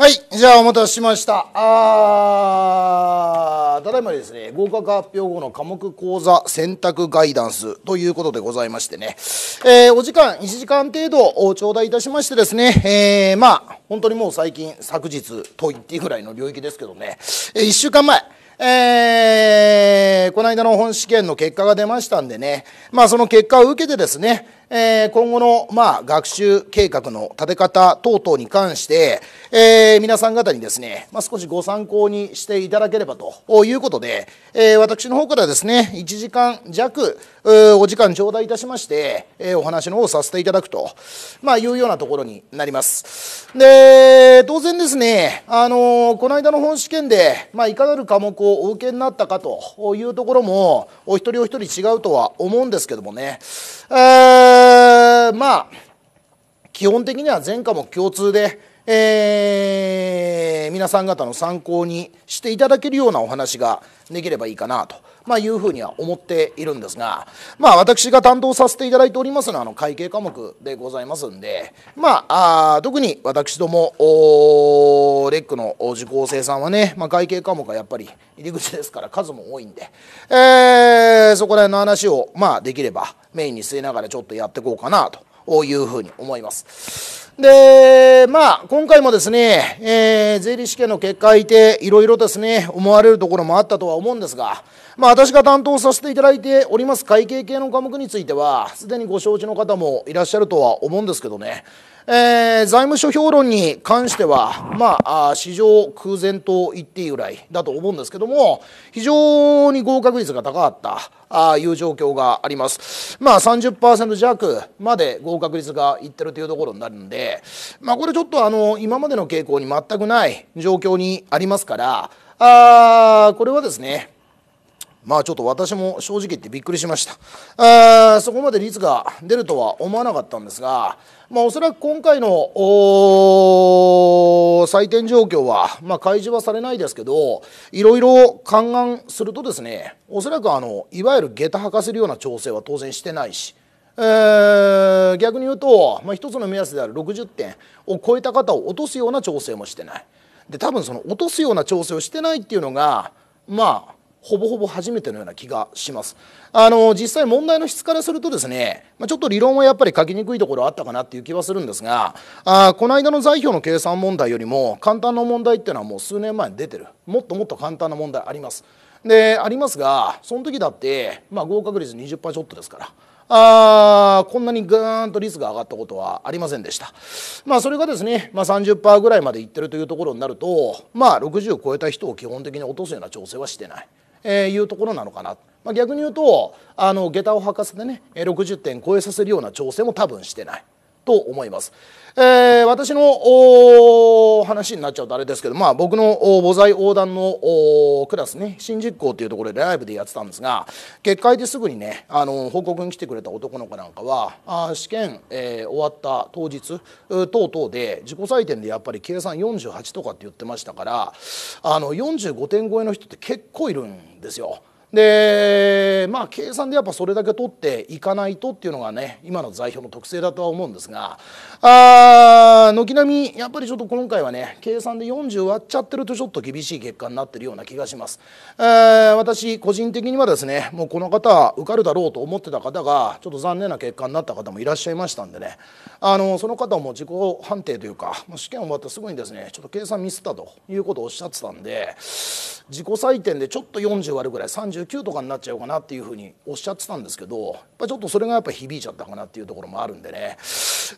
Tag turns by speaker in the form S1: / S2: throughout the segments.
S1: はい、じゃあお待たせしました。あーただいまですね、合格発表後の科目講座選択ガイダンスということでございましてね、えーお時間1時間程度お頂戴いたしましてですね、えーまあ、本当にもう最近、昨日と言っていいぐらいの領域ですけどね、え1週間前、えーこの間の本試験の結果が出ましたんでね、まあ、その結果を受けてですね、えー今後の、まあ、学習計画の立て方等々に関して、えー皆さん方にですね、まあ、少しご参考にしていただければということで、えー私の方からですね、1時間弱、お時間頂戴いたしまして、えーお話の方をさせていただくと、まあ、いうようなところになります。で、当然ですね、あのこの間の本試験で、まあ、いかなる科目をお受けになったかというところも、お一人お一人違うとは思うんですけどもね、えーまあ、基本的には全科目共通で、えー皆さん方の参考にしていただけるようなお話ができればいいかなと、まあ、いうふうには思っているんですが、まあ、私が担当させていただいておりますのはあの会計科目でございますんで、まあ、あ特に私どもレックの受講生さんはね、まあ、会計科目はやっぱり入り口ですから数も多いんで、えーそこら辺の話を、まあ、できればメインに据えながらちょっとやっていこうかなというふうに思います。で、まあ、今回もですね、えー税理士試験の結果いて、いろいろですね、思われるところもあったとは思うんですが、まあ、私が担当させていただいております会計系の科目については、すでにご承知の方もいらっしゃるとは思うんですけどね、えー財務諸評論に関しては、まあ、あ市場空前と言っていいぐらいだと思うんですけども、非常に合格率が高かったあいう状況があります。まあ30%弱まで合格率がいってるというところになるんで、まあ、これちょっとあの今までの傾向に全くない状況にありますから、あーこれはですね、まあちょっと私も正直言ってびっくりしました。あーそこまで率が出るとは思わなかったんですが、まあ、おそらく今回の採点状況は、まあ、開示はされないですけど、いろいろ勘案するとですね、おそらくあのいわゆる下駄履かせるような調整は当然してないし、えー逆に言うと、まあ、一つの目安である60点を超えた方を落とすような調整もしてない。で多分その落とすような調整をしてないっていうのがまあほぼほぼ初めてのような気がします。あの実際問題の質からするとですね、まあ、ちょっと理論はやっぱり書きにくいところあったかなっていう気はするんですが、あこの間の財票の計算問題よりも簡単な問題っていうのはもう数年前に出てる。もっともっと簡単な問題あります。でありますが、その時だってまあ合格率20%ちょっとですから。あーこんなにぐーんと率が上がったことはありませんでした。まあそれがですね、まあ、30%ぐらいまでいってるというところになると、まあ60を超えた人を基本的に落とすような調整はしてない。えーいうところなのかな、まあ、逆に言うとあの下駄を履かせてね60点超えさせるような調整も多分してないと思います。えー私の話になっちゃうとあれですけど、まあ、僕の母材横断のクラスね新実行というところでライブでやってたんですが結界ですぐにねあの報告に来てくれた男の子なんかはあ試験、えー終わった当日等々で自己採点でやっぱり計算48とかって言ってましたからあの45点超えの人って結構いるんですよ。でまあ計算でやっぱそれだけ取っていかないとっていうのがね今の代表の特性だとは思うんですがあー軒並みやっぱりちょっと今回はね計算で40割っちゃってるとちょっと厳しい結果になってるような気がします、えー私個人的にはですねもうこの方受かるだろうと思ってた方がちょっと残念な結果になった方もいらっしゃいましたんでね。あのその方も自己判定というかまあ試験終わってすぐにですねちょっと計算ミスったということをおっしゃってたんで自己採点でちょっと40割るぐらい39とかになっちゃうかなっていうふうにおっしゃってたんですけどやっぱちょっとそれがやっぱ響いちゃったかなっていうところもあるんでね、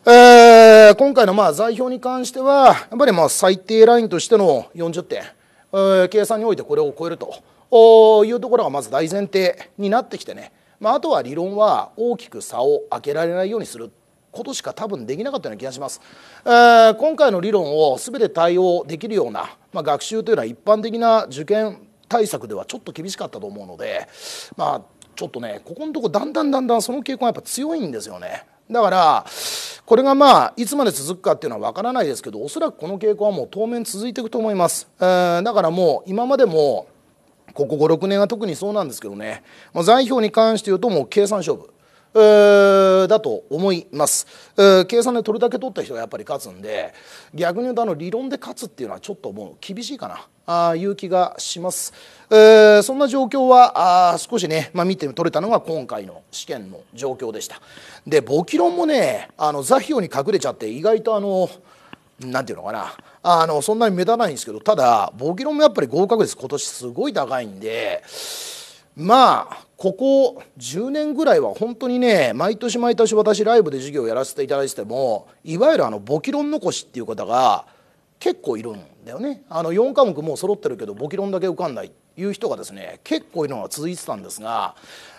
S1: えーえ今回のまあ座標に関してはやっぱりまあ最低ラインとしての40点、えー計算においてこれを超えるというところがまず大前提になってきてね、まあ、あとは理論は大きく差を開けられないようにすることしか多分できなかったような気がします。えー今回の理論を全て対応できるような、まあ、学習というのは一般的な受験対策ではちょっと厳しかったと思うので、まあ、ちょっとねここのとこだんだんだんだんその傾向がやっぱ強いんですよね。だからこれがまあいつまで続くかっていうのは分からないですけどおそらくこの傾向はもう当面続いていくと思います。えーだからもう今までもここ56年は特にそうなんですけどね、まあ、財表に関して言うともう計算勝負。だと思います、計算で取るだけ取った人がやっぱり勝つんで逆に言うとあの理論で勝つっていうのはちょっともう厳しいかな。あいう気がします、そんな状況はあ少しね、まあ、見て取れたのが今回の試験の状況でした。で簿記論もねあの座標に隠れちゃって意外とあのなんていうのかな。あのそんなに目立たないんですけどただ簿記論もやっぱり合格率今年すごい高いんでまあここ10年ぐらいは本当にね毎年毎年私ライブで授業をやらせていただいててもいわゆるあの簿記論残しっていう方が結構いるんだよねあの4科目もう揃ってるけど簿記論だけ受かんないっていう人がですね結構いるのが続いてたんですが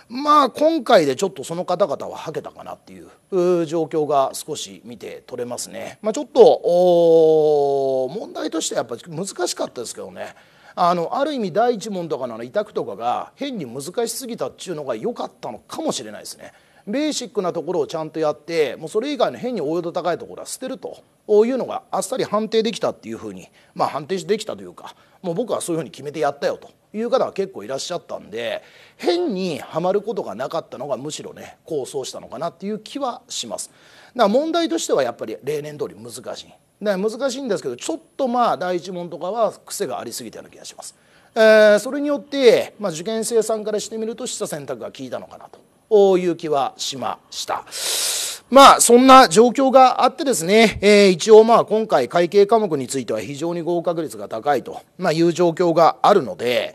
S1: まあ今回でちょっとその方々ははけたかなっていう状況が少し見て取れますね。まあ、ちょっと問題としてはやっぱ難しかったですけどねあのある意味第一問とかの委託とかが変に難しすぎたっていうのが良かったのかもしれないですね。ベーシックなところをちゃんとやってもうそれ以外の変に応用度高いところは捨てるというのがあっさり判定できたっていうふうにまあ判定できたというかもう僕はそういうふうに決めてやったよという方が結構いらっしゃったんで変にはまることがなかったのがむしろね構想したのかなっていう気はします。だから問題としてはやっぱり例年通り難しい。だ難しいんですけどちょっとまあ第一問とかは癖がありすぎたような気がします。えー、それによって、まあ、受験生さんからしてみると示唆選択が効いたのかなという気はしました。まあそんな状況があってですね、えー、一応まあ今回会計科目については非常に合格率が高いと、まあ、いう状況があるので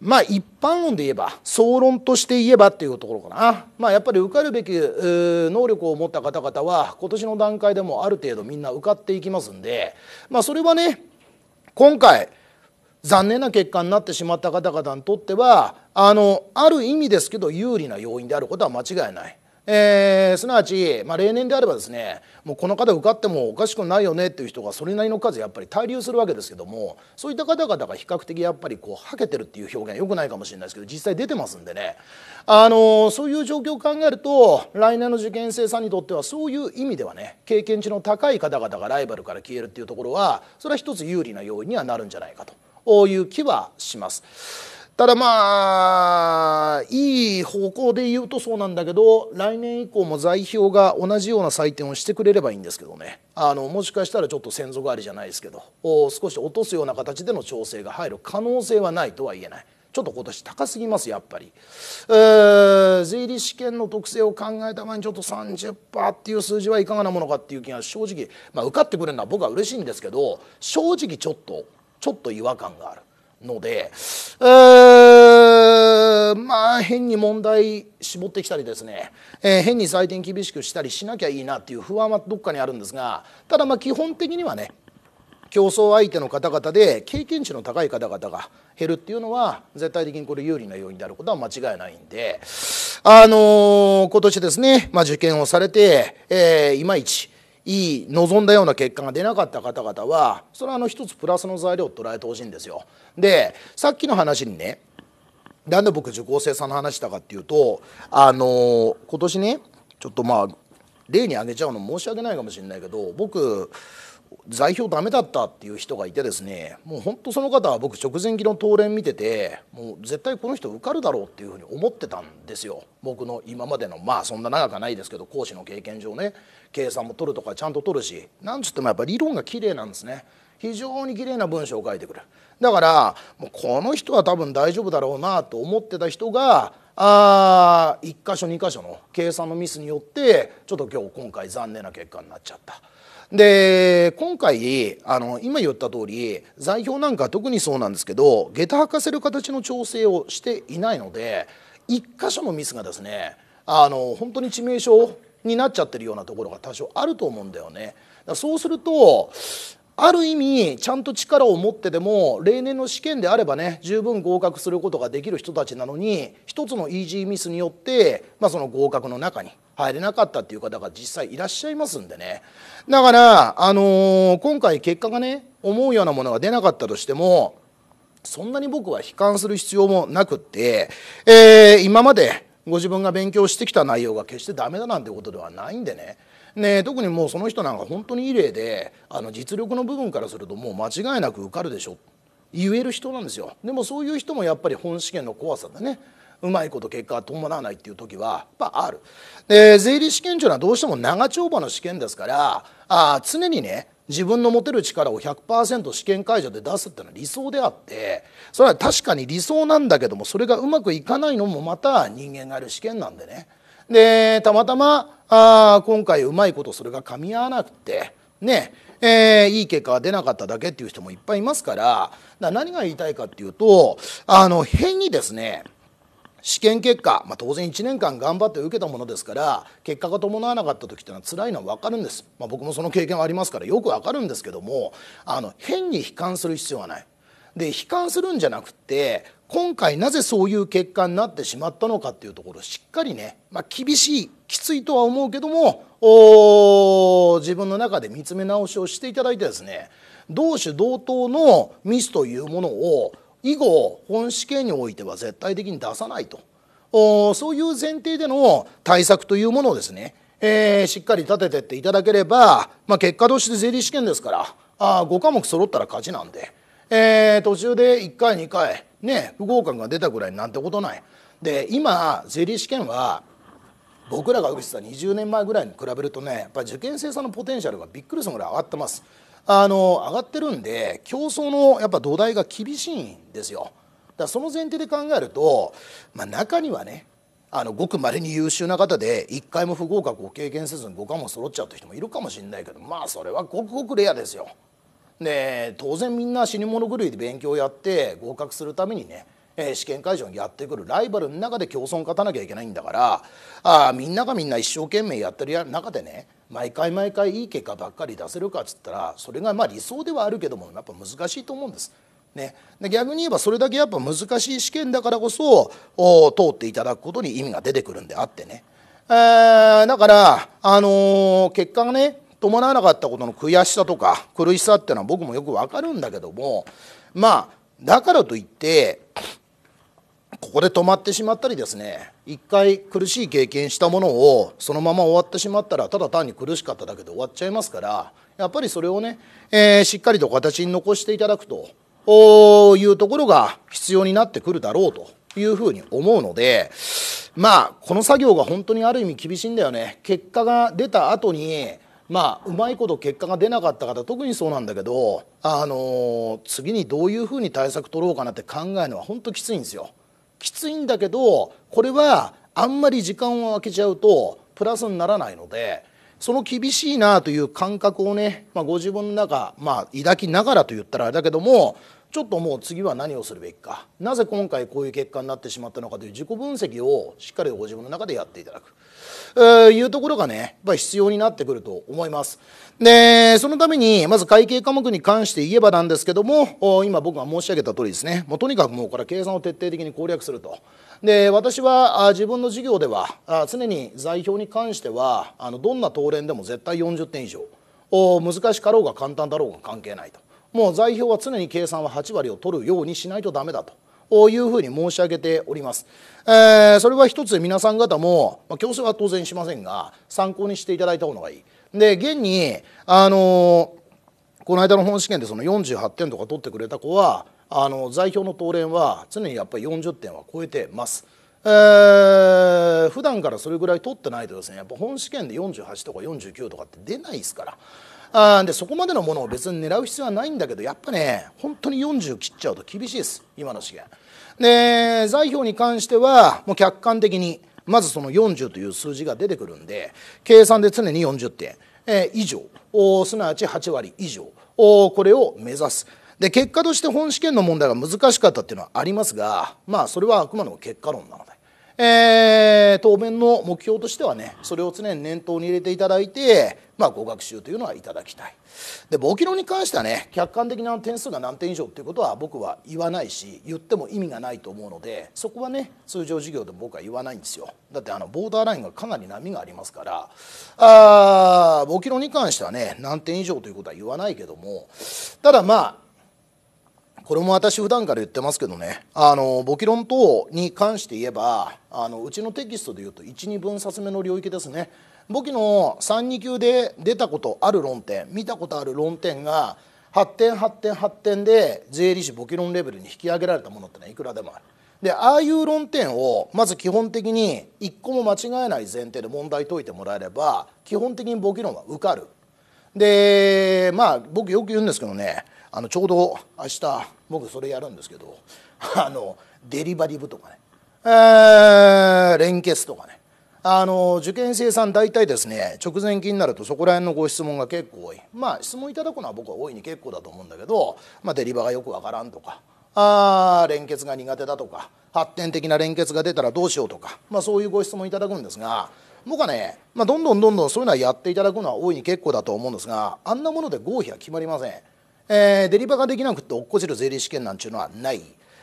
S1: まあ一般論で言えば総論として言えばっていうところかな、まあ、やっぱり受かるべき能力を持った方々は今年の段階でもある程度みんな受かっていきますんで、まあ、それはね今回残念な結果になってしまった方々にとってはあのある意味ですけど有利な要因であることは間違いない。えー、すなわち、まあ、例年であればですねもうこの方受かってもおかしくないよねっていう人がそれなりの数やっぱり滞留するわけですけどもそういった方々が比較的やっぱりこうはけてるっていう表現よくないかもしれないですけど実際出てますんでねあのそういう状況を考えると来年の受験生さんにとってはそういう意味ではね経験値の高い方々がライバルから消えるっていうところはそれは一つ有利な要因にはなるんじゃないかと。いう気はします。ただまあいい方向で言うとそうなんだけど来年以降も座標が同じような採点をしてくれればいいんですけどね。あのもしかしたらちょっと先祖代わりじゃないですけど少し落とすような形での調整が入る可能性はないとは言えない。ちょっと今年高すぎますやっぱり、えー、税理試験の特性を考えた前にちょっと30%っていう数字はいかがなものかっていう気が正直、まあ、受かってくれるのは僕は嬉しいんですけど正直ちょっとちょっと違和感がある。ので、えー、まあ変に問題絞ってきたりですね、えー、変に採点厳しくしたりしなきゃいいなっていう不安はどっかにあるんですがただまあ基本的にはね競争相手の方々で経験値の高い方々が減るっていうのは絶対的にこれ有利な要因であることは間違いないんであのー、今年ですね、まあ、受験をされて、えー、いまいちいい望んだような結果が出なかった方々はそれはあの一つプラスの材料を捉えてほしいんですよ。でさっきの話にねなんで僕受講生さんの話したかっていうとあの今年ねちょっとまあ例に挙げちゃうの申し訳ないかもしれないけど僕座標ダメだったっていう人がいてですねもう本当その方は僕直前期の答練見ててもう絶対この人受かるだろうっていうふうに思ってたんですよ。僕の今までのまあそんな長くはないですけど講師の経験上ね計算も取るとかちゃんと取るしなんつってもやっぱ理論が綺麗なんですね。非常に綺麗な文章を書いてくる。だからもうこの人は多分大丈夫だろうなと思ってた人があ1箇所2箇所の計算のミスによってちょっと今日今回残念な結果になっちゃった。で今回あの今言った通り座標なんか特にそうなんですけど下駄履かせる形の調整をしていないので1箇所のミスがですねあの本当に致命傷になっちゃってるようなところが多少あると思うんだよね。だそうするとある意味ちゃんと力を持ってでも例年の試験であればね十分合格することができる人たちなのに一つのイージーミスによって、まあ、その合格の中に入れなかったっていう方が実際いらっしゃいますんでね。だから、あのー、今回結果がね思うようなものが出なかったとしてもそんなに僕は悲観する必要もなくって、えー、今までご自分が勉強してきた内容が決してダメだなんてことではないんでね。ね、特にもうその人なんか本当にいい例であの実力の部分からするともう間違いなく受かるでしょ。言える人なんですよ。でもそういう人もやっぱり本試験の怖さでねうまいこと結果が伴わないっていう時はやっある。で税理試験というのはどうしても長丁場の試験ですからあ常にね自分の持てる力を100%試験会場で出すっていうのは理想であってそれは確かに理想なんだけどもそれがうまくいかないのもまた人間がやる試験なんでね。でたまたまあ今回うまいことそれが噛み合わなくてねえー、いい結果が出なかっただけっていう人もいっぱいいますからだ何が言いたいかっていうとあの変にですね試験結果、まあ、当然1年間頑張って受けたものですから結果が伴わなかった時っていうのは辛いのは分かるんです、まあ、僕もその経験はありますからよく分かるんですけどもあの変に悲観する必要はない。で悲観するんじゃなくて今回なぜそういう結果になってしまったのかっていうところをしっかりね、まあ、厳しいきついとは思うけども自分の中で見つめ直しをしていただいてですね同種同等のミスというものを以後本試験においては絶対的に出さないとそういう前提での対策というものをですね、えー、しっかり立ててっていただければ、まあ、結果として税理試験ですからあ5科目揃ったら勝ちなんで、えー、途中で1回2回ね不合格が出たぐらいなんてことない。で今税理試験は僕らが受けてた20年前ぐらいに比べるとねやっぱり受験生さんのポテンシャルがびっくりするぐらい上がってます。あの上がってるんで競争のやっぱ土台が厳しいんですよ。だからその前提で考えると、まあ、中にはねあのごくまれに優秀な方で1回も不合格を経験せずに5科目揃っちゃうって人もいるかもしれないけどまあそれはごくごくレアですよ。で当然みんな死に物狂いで勉強やって合格するためにね試験会場にやってくるライバルの中で競争勝たなきゃいけないんだからあみんながみんな一生懸命やってる中でね毎回毎回いい結果ばっかり出せるかっつったらそれがまあ理想ではあるけどもやっぱ難しいと思うんです。ね、で逆に言えばそれだけやっぱ難しい試験だからこそ通っていただくことに意味が出てくるんであってね、えー、だから、あのー、結果がね伴わなかったことの悔しさとか苦しさっていうのは僕もよく分かるんだけどもまあだからといってここで止まってしまったりですね一回苦しい経験したものをそのまま終わってしまったらただ単に苦しかっただけで終わっちゃいますからやっぱりそれをね、えー、しっかりと形に残していただくというところが必要になってくるだろうというふうに思うのでまあこの作業が本当にある意味厳しいんだよね結果が出た後にまあうまいこと結果が出なかった方特にそうなんだけどあの次にどういうふうに対策取ろうかなって考えるのは本当きついんですよ。きついんだけどこれはあんまり時間を空けちゃうとプラスにならないのでその厳しいなという感覚をね、まあ、ご自分の中、まあ、抱きながらと言ったらあれだけどもちょっともう次は何をするべきかなぜ今回こういう結果になってしまったのかという自己分析をしっかりご自分の中でやっていただく。いうところがねやっぱり必要になってくると思います。でそのためにまず会計科目に関して言えばなんですけども今僕が申し上げた通りですねもうとにかくもうこれは計算を徹底的に攻略すると。で私は自分の授業では常に座標に関してはあのどんな答練でも絶対40点以上難しかろうが簡単だろうが関係ないともう座標は常に計算は8割を取るようにしないとダメだと。いうふうに申し上げております。えー、それは一つ皆さん方も、まあ、強制は当然しませんが参考にしていただいた方がいい。で現にあのこの間の本試験でその48点とか取ってくれた子はあの座標の答練は常にやっぱり40点は超えてます。えー、普段からそれぐらい取ってないとですねやっぱ本試験で48とか49とかって出ないですからあでそこまでのものを別に狙う必要はないんだけどやっぱね本当に40切っちゃうと厳しいです今の試験。で財標に関してはもう客観的にまずその40という数字が出てくるんで計算で常に40点、え以上すなわち8割以上これを目指す。で結果として本試験の問題が難しかったっていうのはありますがまあそれはあくまでも結果論なので。えー、当面の目標としてはねそれを常に念頭に入れていただいて、まあ、ご学習というのはいただきたい。で簿記論に関してはね客観的な点数が何点以上っていうことは僕は言わないし言っても意味がないと思うのでそこはね通常授業でも僕は言わないんですよ。だってあのボーダーラインがかなり波がありますから。あ簿記論に関してはね何点以上ということは言わないけども。ただまあこれも私普段から言ってますけどね。あの簿記論等に関して言えばあのうちのテキストでいうと12分冊目の領域ですね。簿記の32級で出たことある論点見たことある論点が8点8点8点で税理士簿記論レベルに引き上げられたものってのはいくらでもある。でああいう論点をまず基本的に一個も間違えない前提で問題解いてもらえれば基本的に簿記論は受かる。でまあ僕よく言うんですけどねあのちょうど明日僕それやるんですけどあのデリバリブとかね、えー、連結とかね。あの受験生さん大体ですね直前期になるとそこら辺のご質問が結構多い。まあ質問いただくのは僕は大いに結構だと思うんだけど、まあ、デリバがよくわからんとかあ連結が苦手だとか発展的な連結が出たらどうしようとか、まあ、そういうご質問いただくんですが僕はね、まあ、どんどんどんどんそういうのはやっていただくのは大いに結構だと思うんですがあんなもので合否は決まりません、えー、デリバができなくて落っこちる税理試験なんていうのはない、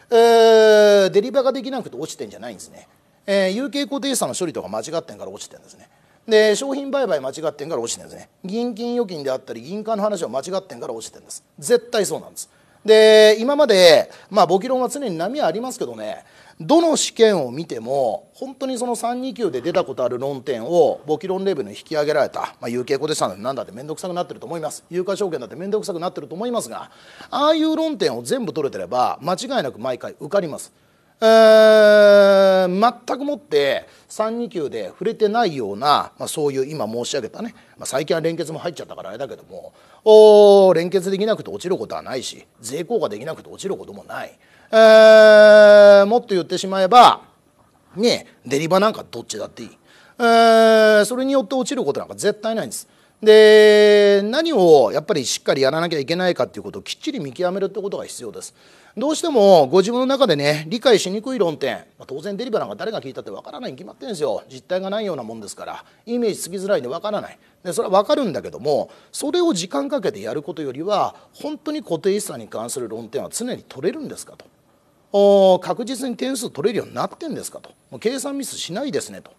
S1: えー、デリバができなくて落ちてんじゃないんですね、えー、有形固定資産の処理とか間違ってんから落ちてるんですね。で商品売買間違ってんから落ちてるんですね。現金預金であったり銀行の話は間違ってんから落ちてるんです。絶対そうなんです。で今までまあ簿記論は常に波はありますけどねどの試験を見ても本当にその3 2級で出たことある論点を簿記論レベルに引き上げられた、まあ、有形固定資産なんだって面倒くさくなってると思います。有価証券だって面倒くさくなってると思いますがああいう論点を全部取れてれば間違いなく毎回受かります。え、全くもって3 2級で触れてないような、まあ、そういう今申し上げたね、まあ、最近は連結も入っちゃったからあれだけどもお連結できなくて落ちることはないし税効果できなくて落ちることもない。えー、もっと言ってしまえばねデリバなんかどっちだっていい、えー、それによって落ちることなんか絶対ないんですで何をやっぱりしっかりやらなきゃいけないかっていうことをきっちり見極めるってことが必要です。どうしてもご自分の中でね理解しにくい論点、まあ、当然デリバなんか誰が聞いたってわからないに決まってるんですよ。実態がないようなもんですからイメージつきづらいんでわからない。でそれは分かるんだけどもそれを時間かけてやることよりは本当に固定資産に関する論点は常に取れるんですかと。確実に点数取れるようになってんですかと。もう計算ミスしないですねと。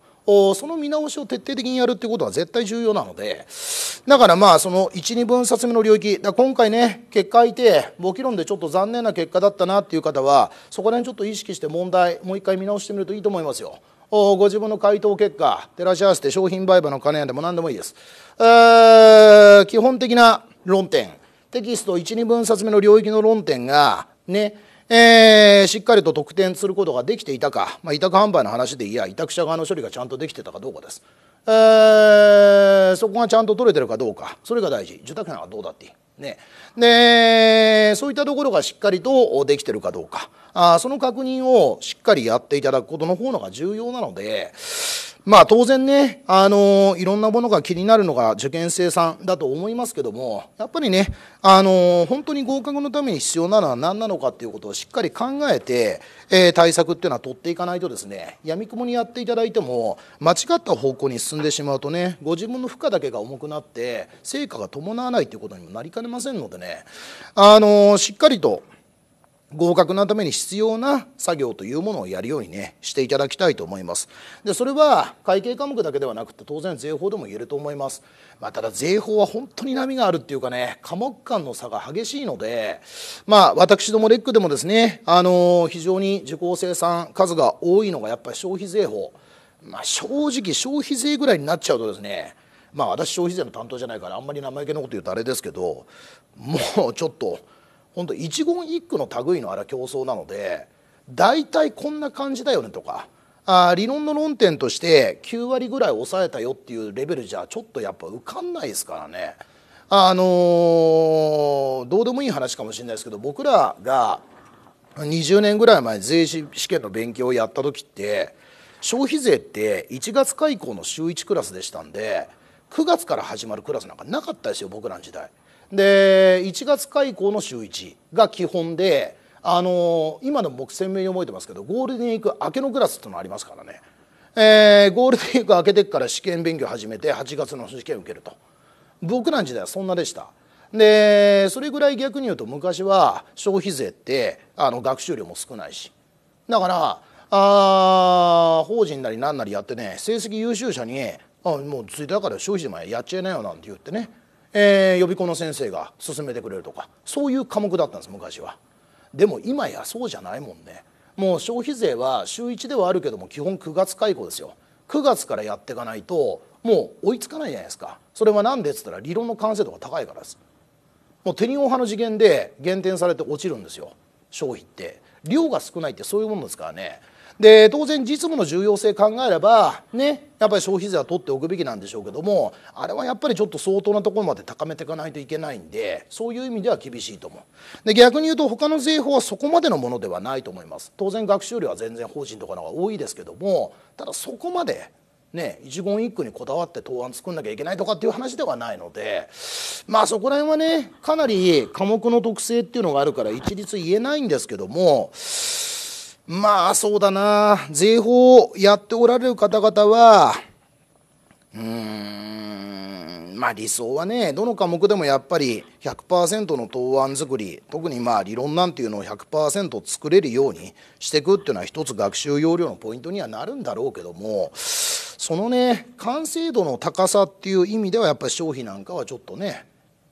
S1: その見直しを徹底的にやるってことは絶対重要なのでだからまあその12分冊目の領域だ今回ね結果いて簿記論でちょっと残念な結果だったなっていう方はそこら辺ちょっと意識して問題もう一回見直してみるといいと思いますよ。ご自分の回答結果照らし合わせて商品売買の金やでも何でもいいです。えー、基本的な論点テキスト12分冊目の領域の論点がねえー、しっかりと得点することができていたか、まあ、委託販売の話でいや委託者側の処理がちゃんとできてたかどうかです、えー、そこがちゃんと取れてるかどうか。それが大事。受託者がどうだっていい。ね、でそういったところがしっかりとできてるかどうか。あその確認をしっかりやっていただくことの方のが重要なのでまあ当然ね、あのいろんなものが気になるのが受験生さんだと思いますけども、やっぱりね、あの本当に合格のために必要なのは何なのかっていうことをしっかり考えて、えー、対策っていうのは取っていかないとですね、やみくもにやっていただいても、間違った方向に進んでしまうとね、ご自分の負荷だけが重くなって、成果が伴わないということにもなりかねませんのでね、あのしっかりと、合格のために必要な作業というものをやるようにねしていただきたいと思います。でそれは会計科目だけではなくて当然税法でも言えると思います、まあ、ただ税法は本当に波があるっていうかね科目間の差が激しいのでまあ私どもレックでもですねあの非常に受講生さん数が多いのがやっぱり消費税法。まあ正直消費税ぐらいになっちゃうとですねまあ私消費税の担当じゃないからあんまり生意気なこと言うとあれですけどもうちょっと本当一言一句の類のあれ競争なので大体こんな感じだよねとかあ理論の論点として9割ぐらい抑えたよっていうレベルじゃちょっとやっぱ受かんないですからね。あのー、どうでもいい話かもしれないですけど僕らが20年ぐらい前税試験の勉強をやった時って消費税って1月開校の週1クラスでしたんで9月から始まるクラスなんかなかったですよ僕らの時代。で1月開校の週1が基本であの今でも僕鮮明に覚えてますけどゴールデンウィーク明けのクラスっていうのありますからね、えー、ゴールデンウィーク明けてから試験勉強始めて8月の試験受けると。僕らの時代はそんなでした。でそれぐらい逆に言うと昔は消費税ってあの学習量も少ないし。だからあ法人なり何なりやってね成績優秀者に「あもうついたから消費税前やっちゃいなよ」なんて言ってね。えー、予備校の先生が勧めてくれるとかそういう科目だったんです昔は。でも今やそうじゃないもんね。もう消費税は週1ではあるけども基本9月開校ですよ。9月からやっていかないともう追いつかないじゃないですか。それは何でっつったら理論の完成度が高いからです。もうテニオ派の次元で減点されて落ちるんですよ。消費って量が少ないってそういうものですからねで当然実務の重要性考えればねやっぱり消費税は取っておくべきなんでしょうけどもあれはやっぱりちょっと相当なところまで高めていかないといけないんでそういう意味では厳しいと思う。で逆に言うと他の税法はそこまでのものではないと思います。当然学習量は全然法人とかの方が多いですけどもただそこまでね、一言一句にこだわって答案作んなきゃいけないとかっていう話ではないのでまあそこら辺はねかなり科目の特性っていうのがあるから一律言えないんですけどもまあそうだな。税法をやっておられる方々はうーんまあ理想はねどの科目でもやっぱり100%の答案作り特にまあ理論なんていうのを100%作れるようにしていくっていうのは一つ学習要領のポイントにはなるんだろうけどもそのね完成度の高さっていう意味ではやっぱり消費なんかはちょっとね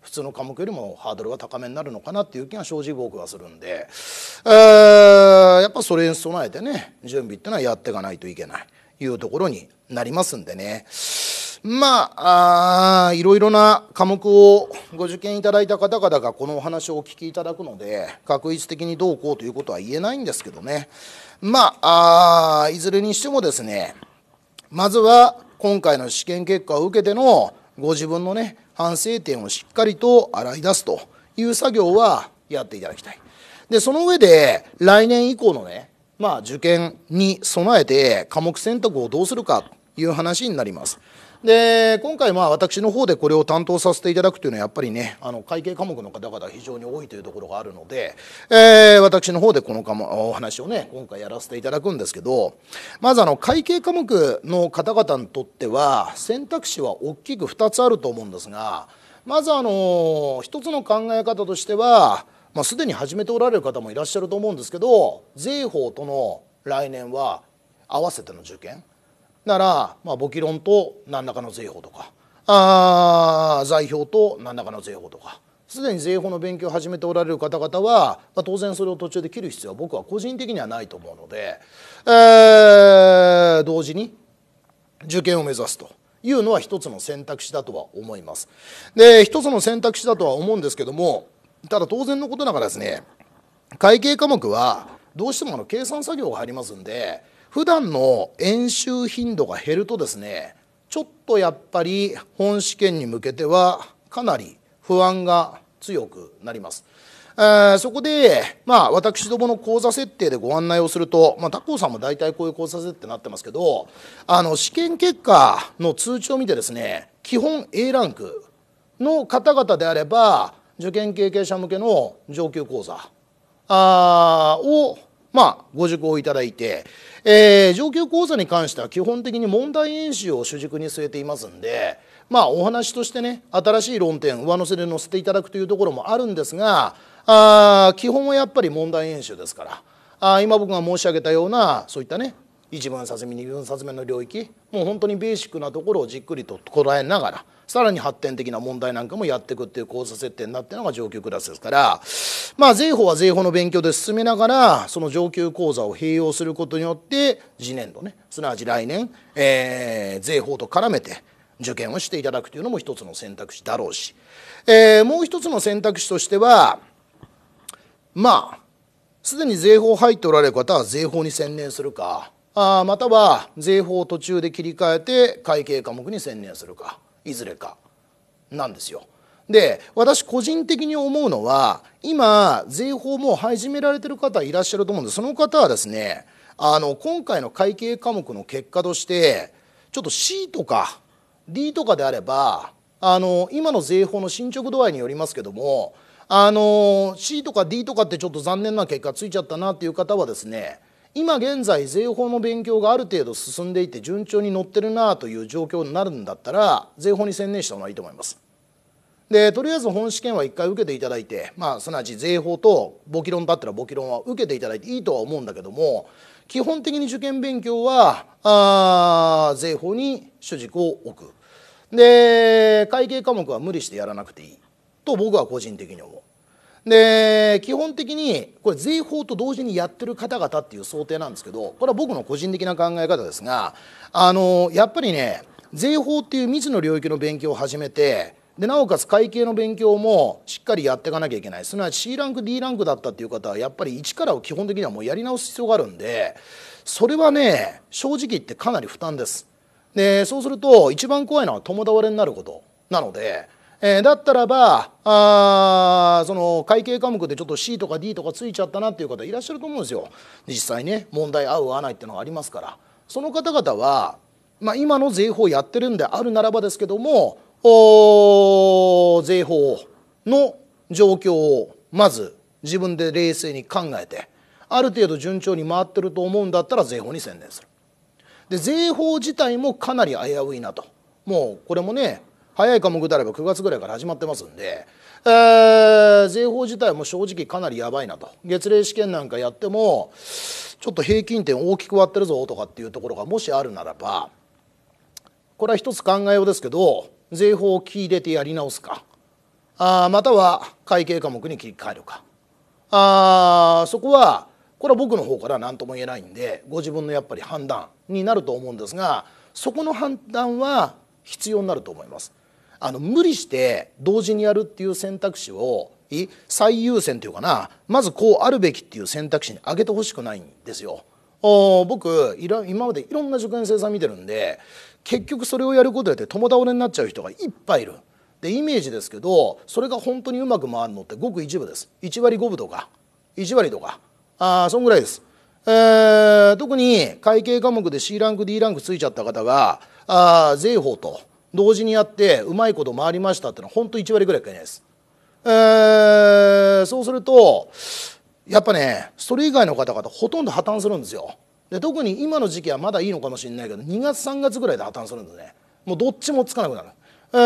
S1: 普通の科目よりもハードルが高めになるのかなっていう気が正直僕はするんで、えー、やっぱそれに備えてね準備っていうのはやっていかないといけないいうところになりますんでね。まああいろいろな科目をご受験いただいた方々がこのお話をお聞きいただくので確率的にどうこうということは言えないんですけどね。まああいずれにしてもですねまずは今回の試験結果を受けてのご自分のね反省点をしっかりと洗い出すという作業はやっていただきたい。でその上で来年以降のねまあ受験に備えて科目選択をどうするかという話になります。で今回まあ私の方でこれを担当させていただくというのはやっぱりねあの会計科目の方々非常に多いというところがあるので、えー、私の方でこのお話をね今回やらせていただくんですけどまずあの会計科目の方々にとっては選択肢は大きく2つあると思うんですがまずあの一つの考え方としてはまあ、すでに始めておられる方もいらっしゃると思うんですけど税法との来年は合わせての受験。なら、まあ、簿記論と何らかの税法とかあ財表と何らかの税法とかすでに税法の勉強を始めておられる方々は、まあ、当然それを途中で切る必要は僕は個人的にはないと思うので、えー、同時に受験を目指すというのは一つの選択肢だとは思います。で一つの選択肢だとは思うんですけどもただ当然のことながらですね会計科目はどうしてもあの計算作業が入りますんで普段の演習頻度が減るとですねちょっとやっぱり本試験に向けてはかなり不安が強くなります。えー、そこで、まあ、私どもの講座設定でご案内をすると、まあ、タコさんも大体こういう講座設定になってますけどあの試験結果の通知を見てですね基本 A ランクの方々であれば受験経験者向けの上級講座あをまあ、ご受講いただいて、えー、上級講座に関しては基本的に問題演習を主軸に据えていますんで、まあ、お話としてね新しい論点上乗せで載せていただくというところもあるんですがあ基本はやっぱり問題演習ですからあ今僕が申し上げたようなそういったね1分冊目2分冊目の領域もう本当にベーシックなところをじっくりと捉えながらさらに発展的な問題なんかもやっていくっていう講座設定になってるのが上級クラスですからまあ税法は税法の勉強で進めながらその上級講座を併用することによって次年度ねすなわち来年、えー、税法と絡めて受験をしていただくというのも一つの選択肢だろうし、えー、もう一つの選択肢としてはまあすでに税法入っておられる方は税法に専念するかあまたは税法を途中で切り替えて会計科目に専念するか。いずれかなんですよ。で私個人的に思うのは今税法も始められてる方いらっしゃると思うんでその方はですねあの今回の会計科目の結果としてちょっと C とか D とかであればあの今の税法の進捗度合いによりますけどもあの C とか D とかってちょっと残念な結果ついちゃったなっていう方はですね今現在税法の勉強がある程度進んでいて順調に乗ってるなという状況になるんだったら税法に専念した方がいいと思います。でとりあえず本試験は1回受けていただいてまあすなわち税法と簿記論だったら簿記論は受けていただいていいとは思うんだけども基本的に受験勉強はあ税法に主軸を置くで会計科目は無理してやらなくていいと僕は個人的に思う。で基本的にこれ税法と同時にやってる方々っていう想定なんですけどこれは僕の個人的な考え方ですがあのやっぱりね税法っていう未知の領域の勉強を始めてでなおかつ会計の勉強もしっかりやっていかなきゃいけない。すなわち C ランク D ランクだったっていう方はやっぱり一からを基本的にはもうやり直す必要があるんでそれはね正直言ってかなり負担です。でそうすると一番怖いのは共倒れになることなので、えー、だったらばあその会計科目でちょっと C とか D とかついちゃったなっていう方いらっしゃると思うんですよ。実際ね問題合う合わないっていうのがありますから。その方々は、まあ、今の税法やってるんであるならばですけどもお税法の状況をまず自分で冷静に考えてある程度順調に回ってると思うんだったら税法に専念する。で税法自体もかなり危ういなと。もうこれもね早い科目であれば9月ぐらいから始まってますんで、えー、税法自体も正直かなりやばいなと。月例試験なんかやってもちょっと平均点大きく割ってるぞとかっていうところがもしあるならばこれは一つ考えようですけど税法を切り入れてやり直すか。あまたは会計科目に切り替えるか。あそこはこれは僕の方から何とも言えないんでご自分のやっぱり判断になると思うんですがそこの判断は必要になると思います。あの無理して同時にやるっていう選択肢を最優先というかなまずこうあるべきっていう選択肢に上げてほしくないんですよ。僕今までいろんな受験生さん見てるんで結局それをやることで共倒れになっちゃう人がいっぱいいる。でイメージですけどそれが本当にうまく回るのってごく一部です1割5分とか1割とかあそんぐらいです、えー、特に会計科目で C ランク D ランクついちゃった方があ税法と同時にやってうまいこと回りましたってのは本当1割ぐらいしかいないです、えー、そうするとやっぱねそれ以外の方々ほとんど破綻するんですよ。で特に今の時期はまだいいのかもしれないけど2月3月ぐらいで破綻するんですね。もうどっちもつかなくなる、え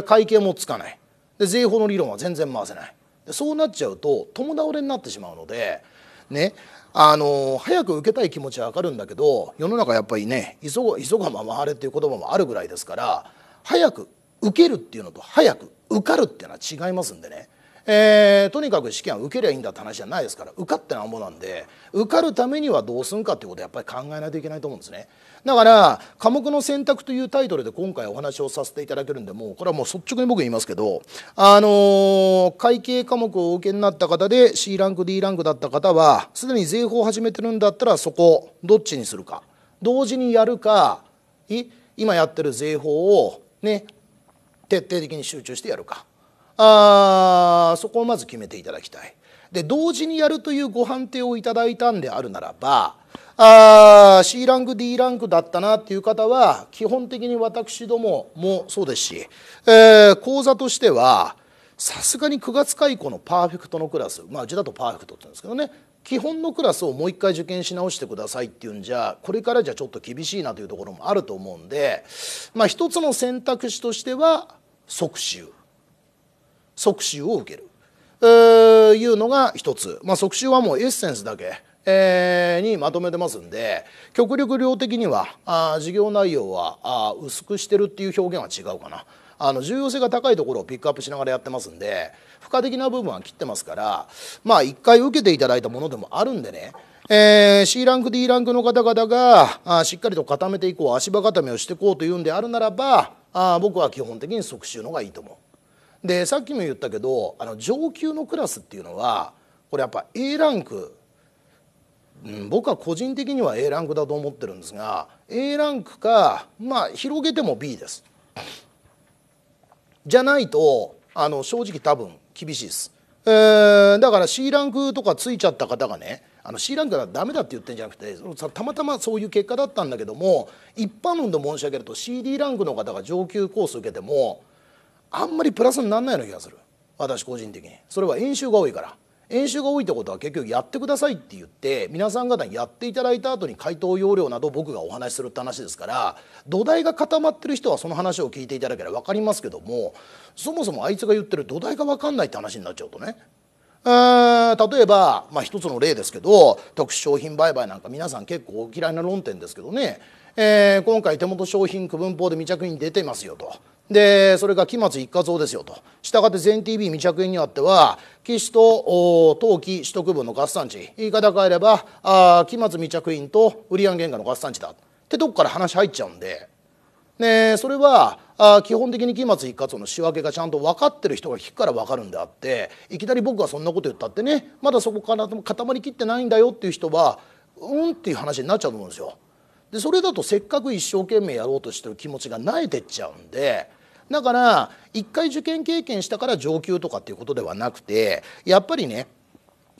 S1: ー、会計もつかない。で税法の理論は全然回せない。でそうなっちゃうと共倒れになってしまうのでねあの早く受けたい気持ちは分かるんだけど世の中やっぱりね急が急がば回れっていう言葉もあるぐらいですから早く受けるっていうのと早く受かるっていうのは違いますんでね。えー、とにかく試験は受けりゃいいんだって話じゃないですから受かってなんぼなんで受かるためにはどうすんかっていうことをやっぱり考えないといけないと思うんですね。だから「科目の選択」というタイトルで今回お話をさせていただけるんでもうこれはもう率直に僕言いますけどあのー、会計科目をお受けになった方で C ランク D ランクだった方はすでに税法を始めてるんだったらそこどっちにするか同時にやるか今やってる税法をね徹底的に集中してやるか。あそこをまず決めていただきたい。で同時にやるというご判定をいただいたんであるならばあ C ランク D ランクだったなっていう方は基本的に私どももそうですし、えー、講座としてはさすがに9月開講のパーフェクトのクラスまあうちだとパーフェクトって言うんですけどね基本のクラスをもう一回受験し直してくださいっていうんじゃこれからじゃちょっと厳しいなというところもあると思うんでまあ一つの選択肢としては即習即習を受ける、えー、いうのが一つ、まあ、即習はもうエッセンスだけ、えー、にまとめてますんで極力量的にはあ授業内容はあ薄くしてるっていう表現は違うかな。あの重要性が高いところをピックアップしながらやってますんで付加的な部分は切ってますからまあ一回受けていただいたものでもあるんでねえー、C ランク D ランクの方々があしっかりと固めていこう足場固めをしていこうというんであるならばあ僕は基本的に即習のがいいと思う。でさっきも言ったけどあの上級のクラスっていうのはこれやっぱ A ランク、うん、僕は個人的には A ランクだと思ってるんですが A ランクかまあ広げても B です。じゃないとあの正直多分厳しいです。えー、だから C ランクとかついちゃった方がねあの C ランクはダメだって言ってんじゃなくてたまたまそういう結果だったんだけども一般論で申し上げると CD ランクの方が上級コース受けてもあんまりプラスにならないような気がする。私個人的に。それは演習が多いから。演習が多いってことは結局やってくださいって言って皆さん方にやっていただいた後に回答要領など僕がお話しするって話ですから土台が固まってる人はその話を聞いていただければ分かりますけどもそもそもあいつが言ってる土台が分かんないって話になっちゃうとね。例えば、まあ、一つの例ですけど特殊商品売買なんか皆さん結構お嫌いな論点ですけどね、えー、今回手元商品区分法で未着に出てますよと。でそれが期末一過増ですよと。したがって全 TV 未着印にあっては期首と当期取得分の合算値。言い方変えればあ期末未着印と売上原価の合算値だ。ってとこから話入っちゃうんで。でそれはあ基本的に期末一括の仕分けがちゃんと分かってる人が聞くから分かるんであっていきなり僕がそんなこと言ったってねまだそこから固まりきってないんだよっていう人はうんっていう話になっちゃうと思うんですよ。でそれだとせっかく一生懸命やろうとしてる気持ちが萎えてっちゃうんでだから一回受験経験したから上級とかっていうことではなくてやっぱりね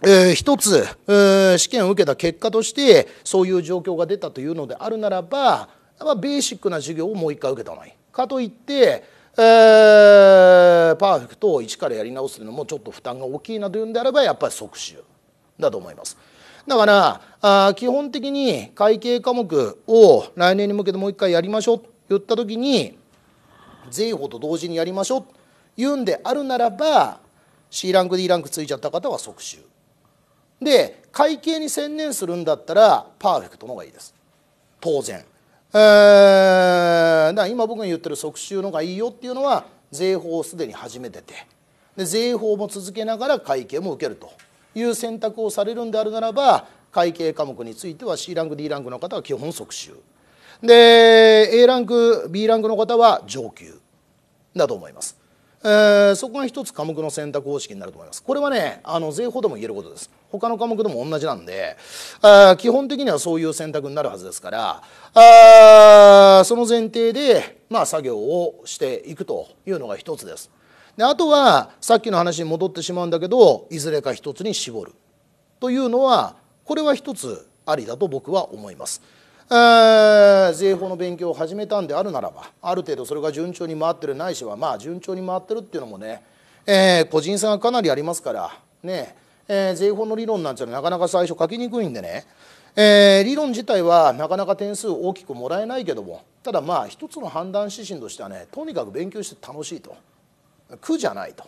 S1: えー、一つ、えー、試験を受けた結果としてそういう状況が出たというのであるならばベーシックな授業をもう一回受けた方がいい。かといって、えー、パーフェクトを一からやり直すのもちょっと負担が大きいなというんであればやっぱり即習だと思います。だからあ基本的に会計科目を来年に向けてもう一回やりましょうと言った時に税法と同時にやりましょう。と言うんであるならば C ランク D ランクついちゃった方は即習で会計に専念するんだったらパーフェクトの方がいいです。当然。えー、だから今僕が言ってる即習のがいいよっていうのは税法をすでに始めてて。で税法も続けながら会計も受けるという選択をされるんであるならば会計科目については C ランク D ランクの方は基本即習で A ランク B ランクの方は上級だと思います。えー、そこが一つ科目の選択方式になると思います。これはねあの税法でも言えることです。他の科目でも同じなんであ基本的にはそういう選択になるはずですからあその前提で、まあ、作業をしていくというのが一つです。であとはさっきの話に戻ってしまうんだけどいずれか一つに絞るというのはこれは一つありだと僕は思います。税法の勉強を始めたんであるならばある程度それが順調に回ってるないしはまあ順調に回ってるっていうのもね、えー、個人差がかなりありますからね、えー、税法の理論なんていうのはなかなか最初書きにくいんでね、えー、理論自体はなかなか点数大きくもらえないけどもただまあ一つの判断指針としてはねとにかく勉強して楽しいと苦じゃないと。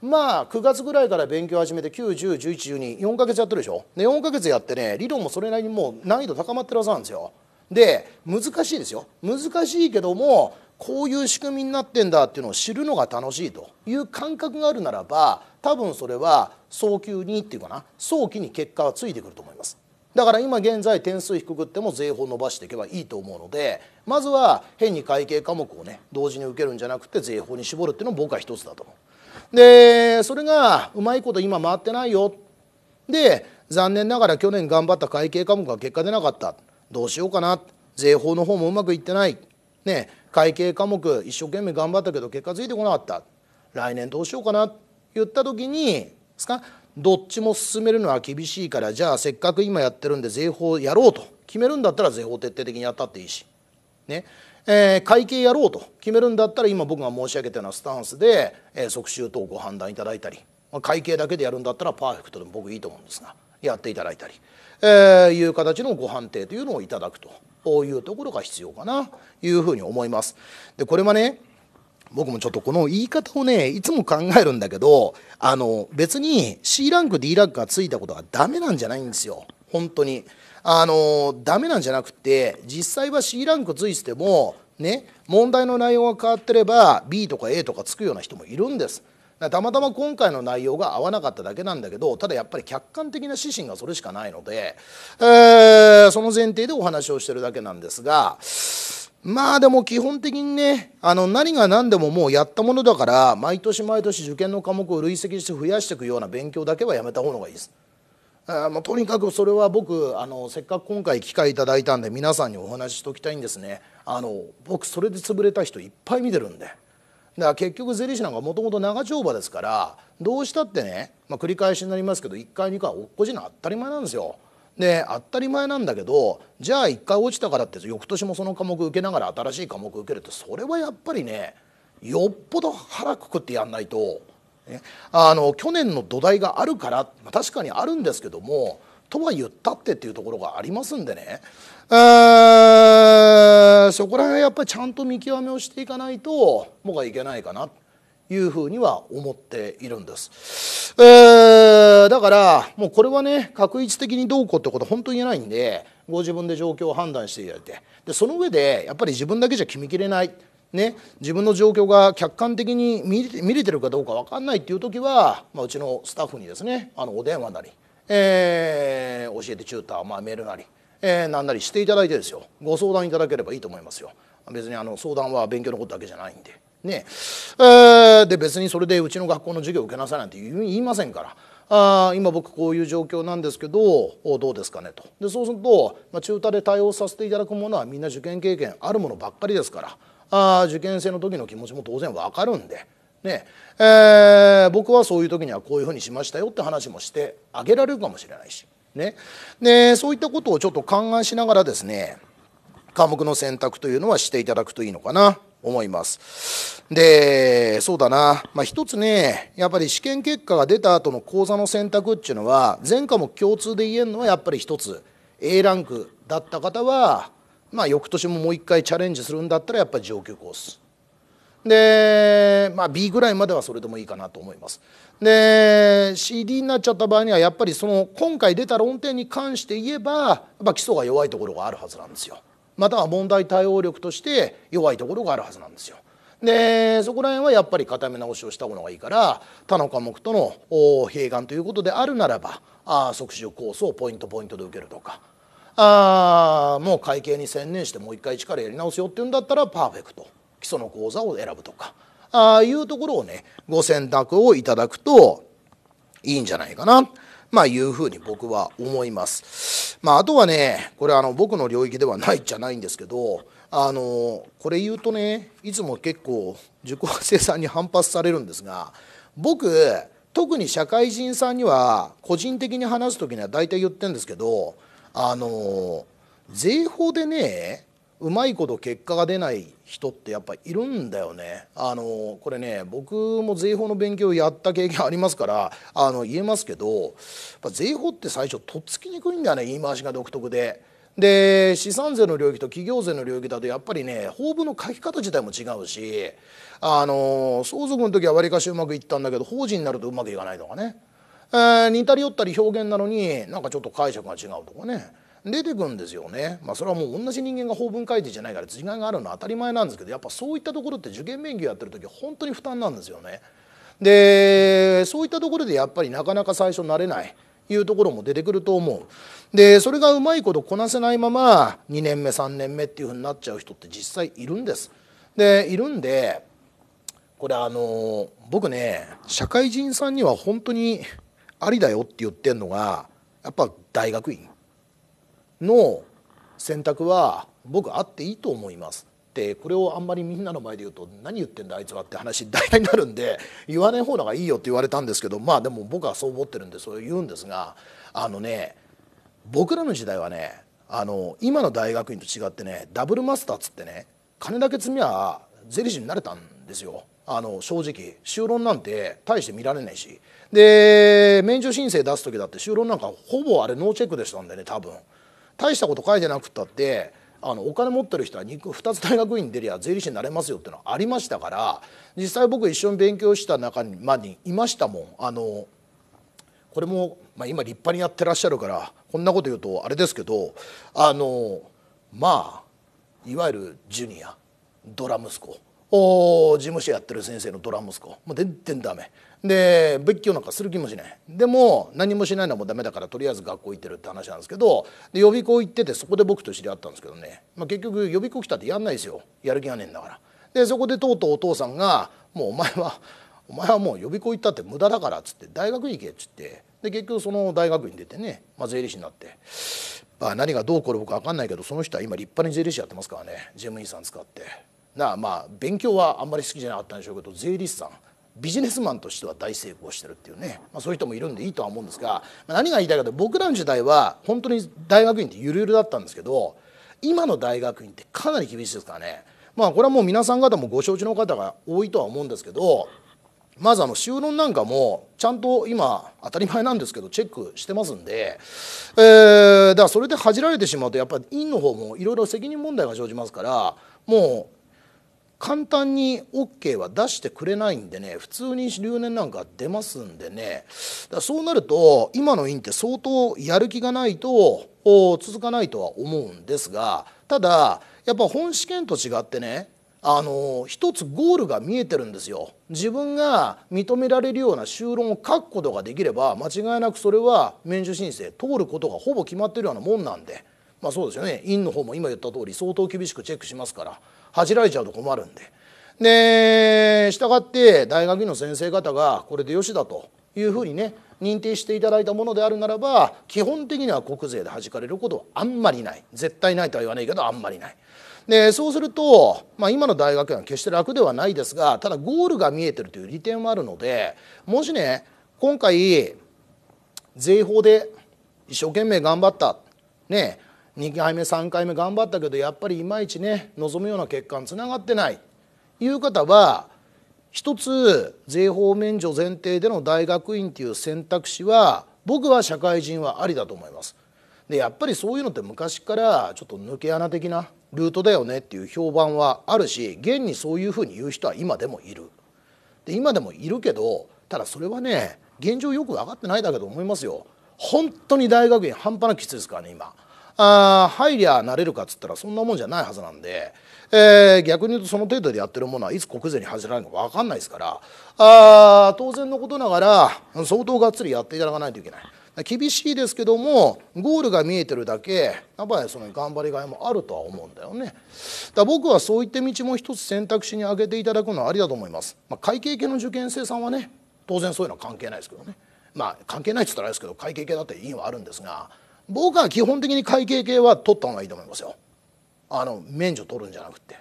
S1: まあ9月ぐらいから勉強始めて9101112か月やってるでしょ。で4か月やってね理論もそれなりにもう難易度高まってるはずなんですよ。で難しいですよ。難しいけどもこういう仕組みになってんだっていうのを知るのが楽しいという感覚があるならば多分それは早急にっていうかな早期に結果はついてくると思います。だから今現在点数低くっても税法伸ばしていけばいいと思うのでまずは変に会計科目をね同時に受けるんじゃなくて税法に絞るっていうのも僕は一つだと思う。でそれがうまいこと今回ってないよ。で残念ながら去年頑張った会計科目が結果出なかった。どうしようかな。税法の方もうまくいってない。ね会計科目一生懸命頑張ったけど結果ついてこなかった。来年どうしようかな。言った時にですか？どっちも進めるのは厳しいからじゃあせっかく今やってるんで税法やろうと。決めるんだったら税法徹底的にやったっていいし。ね。えー、会計やろうと。決めるんだったら今僕が申し上げたようなスタンスで、えー、即習等ご判断いただいたり、まあ、会計だけでやるんだったらパーフェクトでも僕いいと思うんですがやっていただいたり、えー、いう形のご判定というのをいただくと。いうところが必要かな。というふうに思います。でこれはね僕もちょっとこの言い方をねいつも考えるんだけどあの別に C ランク D ランクがついたことがダメなんじゃないんですよ。本当に。あのダメなんじゃなくて実際は C ランクついててもね問題の内容が変わってれば B とか A とかつくような人もいるんです。たまたま今回の内容が合わなかっただけなんだけどただやっぱり客観的な指針がそれしかないので、えー、その前提でお話をしてるだけなんですがまあでも基本的にねあの何が何でももうやったものだから毎年毎年受験の科目を累積して増やしていくような勉強だけはやめた方がいいです。あもうとにかくそれは僕あのせっかく今回機会いただいたんで皆さんにお話ししておきたいんですね。あの僕それで潰れた人いっぱい見てるんで。だから結局税理士なんかもともと長丁場ですからどうしたってね、まあ、繰り返しになりますけど1回2回落っこちの当たり前なんですよ。で当たり前なんだけどじゃあ1回落ちたからって翌年もその科目受けながら新しい科目受けるってそれはやっぱりねよっぽど腹くくってやんないとね、あの去年の土台があるから、まあ、確かにあるんですけどもとは言ったってっていうところがありますんでね、えー、そこら辺やっぱりちゃんと見極めをしていかないと僕はいけないかなというふうには思っているんです。えー、だからもうこれはね確一的にどうこうってことは本当に言えないんでご自分で状況を判断していただいてでその上でやっぱり自分だけじゃ決めきれない。ね、自分の状況が客観的に見れてるかどうか分かんないっていう時は、まあ、うちのスタッフにですねあのお電話なり、えー、教えてチューター、まあ、メールなり、えー、なんなりしていただいてですよご相談いただければいいと思いますよ。別にあの相談は勉強のことだけじゃないんで。ねえー、で別にそれでうちの学校の授業を受けなさいなんて言いませんから。あ今僕こういう状況なんですけどどうですかねとでそうすると、まあ、中途で対応させていただくものはみんな受験経験あるものばっかりですからあ受験生の時の気持ちも当然わかるんで、ね。えー、僕はそういう時にはこういうふうにしましたよって話もしてあげられるかもしれないし、ね、でそういったことをちょっと考えしながらですね科目の選択というのはしていただくといいのかな思います。で、そうだな、まあ、一つね、やっぱり試験結果が出た後の講座の選択っていうのは、全科目共通で言えるのはやっぱり一つ、A ランクだった方は、まあ、翌年ももう一回チャレンジするんだったらやっぱり上級コース。で、まあ、B ぐらいまではそれでもいいかなと思います。で CD になっちゃった場合にはやっぱりその今回出た論点に関して言えばやっぱ基礎が弱いところがあるはずなんですよ。または問題対応力として弱いところがあるはずなんですよ。でそこら辺はやっぱり固め直しをした方がいいから他の科目との併願ということであるならばあ即習コースをポイントポイントで受けるとかあもう会計に専念してもう一回力やり直すよっていうんだったらパーフェクト基礎の講座を選ぶとかああいうところをねご選択をいただくといいんじゃないかな。まあいうふうに僕は思います。まああとはねこれあの僕の領域ではないじゃないんですけどあのこれ言うとねいつも結構受講生さんに反発されるんですが僕特に社会人さんには個人的に話す時には大体言ってるんですけどあの税法でねうまいこと結果が出ない人ってやっぱいるんだよね。あのこれね僕も税法の勉強やった経験ありますからあの言えますけど税法って最初とっつきにくいんだよね言い回しが独特で。で資産税の領域と企業税の領域だとやっぱりね法文の書き方自体も違うしあの相続の時はわりかしうまくいったんだけど法人になるとうまくいかないとかね、えー、似たり寄ったり表現なのになんかちょっと解釈が違うとかね。出てくんですよね、まあ、それはもう同じ人間が法文書いてじゃないから違いがあるのは当たり前なんですけどやっぱそういったところって受験勉強やってる時本当に負担なんですよね。でそういったところでやっぱりなかなか最初慣れないいうところも出てくると思う。でそれがうまいことこなせないまま2年目3年目っていうふうになっちゃう人って実際いるんです。でいるんでこれあの僕ね社会人さんには本当にありだよって言ってんのがやっぱ大学院の選択は僕あっていいと思いますってこれをあんまりみんなの前で言うと何言ってんだあいつはって話大体になるんで言わない方がいいよって言われたんですけどまあでも僕はそう思ってるんでそう言うんですがあのね僕らの時代はねあの今の大学院と違ってねダブルマスターっつってね金だけ積みは税理士になれたんですよ。あの正直修論なんて大して見られないしで免除申請出す時だって修論なんかほぼあれノーチェックでしたんでね多分。大したこと書いてなくったってあのお金持ってる人は 2, 2つ大学院出りゃ税理士になれますよっていうのはありましたから実際僕一緒に勉強した中に,、ま、にいましたもん。あのこれも、まあ、今立派にやってらっしゃるからこんなこと言うとあれですけどあのまあいわゆるジュニアドラ息子事務所やってる先生のドラ息子。もう全然ダメ。で別居なんかする気もしない。でも何もしないのもダメだからとりあえず学校行ってるって話なんですけどで予備校行っててそこで僕と知り合ったんですけどね、まあ、結局予備校来たってやんないですよ。やる気がねえんだから。でそこでとうとうお父さんが「もうお前はお前はもう予備校行ったって無駄だから」っつって大学行けっつって。で結局その大学に出てね、まあ、税理士になって。まあ、何がどう起こるか分かんないけどその人は今立派に税理士やってますからね。事務員さん使って。なまあ勉強はあんまり好きじゃなかったんでしょうけど税理士さんビジネスマンとしては大成功してるっていうね、まあ、そういう人もいるんでいいとは思うんですが、何が言いたいかと僕らの時代は本当に大学院ってゆるゆるだったんですけど今の大学院ってかなり厳しいですからね。まあこれはもう皆さん方もご承知の方が多いとは思うんですけどまずあの修論なんかもちゃんと今当たり前なんですけどチェックしてますんで、えー、だからそれで恥じられてしまうとやっぱり院の方もいろいろ責任問題が生じますからもう簡単に OK は出してくれないんでね普通に留年なんか出ますんでね。だそうなると今の院って相当やる気がないと続かないとは思うんですがただやっぱ本試験と違ってねあの一つゴールが見えてるんですよ。自分が認められるような修論を書くことができれば間違いなくそれは免除申請通ることがほぼ決まってるようなもんなんで。まあそうですよね。院の方も今言った通り相当厳しくチェックしますから。恥じられちゃうと困るんででしたがって大学院の先生方がこれでよしだというふうにね認定していただいたものであるならば基本的には国税で弾かれることはあんまりない絶対ないとは言わないけどあんまりない。でそうすると、まあ、今の大学院は決して楽ではないですがただゴールが見えてるという利点もあるのでもしね今回税法で一生懸命頑張ったね2回目3回目頑張ったけどやっぱりいまいちね望むような結果につながってないいう方は一つ税法免除前提での大学院っていう選択肢は僕は社会人はありだと思います。でやっぱりそういうのって昔からちょっと抜け穴的なルートだよねっていう評判はあるし現にそういうふうに言う人は今でもいる。で今でもいるけどただそれはね現状よく分かってないだけと思いますよ。本当に大学院半端なきついですからね今。あ入りゃなれるかっつったらそんなもんじゃないはずなんで、えー、逆に言うとその程度でやってるものはいつ国税に恥じられるか分かんないですから。あ当然のことながら相当がっつりやっていただかないといけない。厳しいですけどもゴールが見えてるだけやっぱりその頑張りがいもあるとは思うんだよね。だ僕はそういった道も一つ選択肢に挙げていただくのはありだと思います、まあ、会計系の受験生さんはね当然そういうのは関係ないですけどね。まあ関係ないって言ったらあれですけど会計系だっていいのはあるんですが僕は基本的に会計系は取った方がいいと思いますよ。あの免除取るんじゃなくて。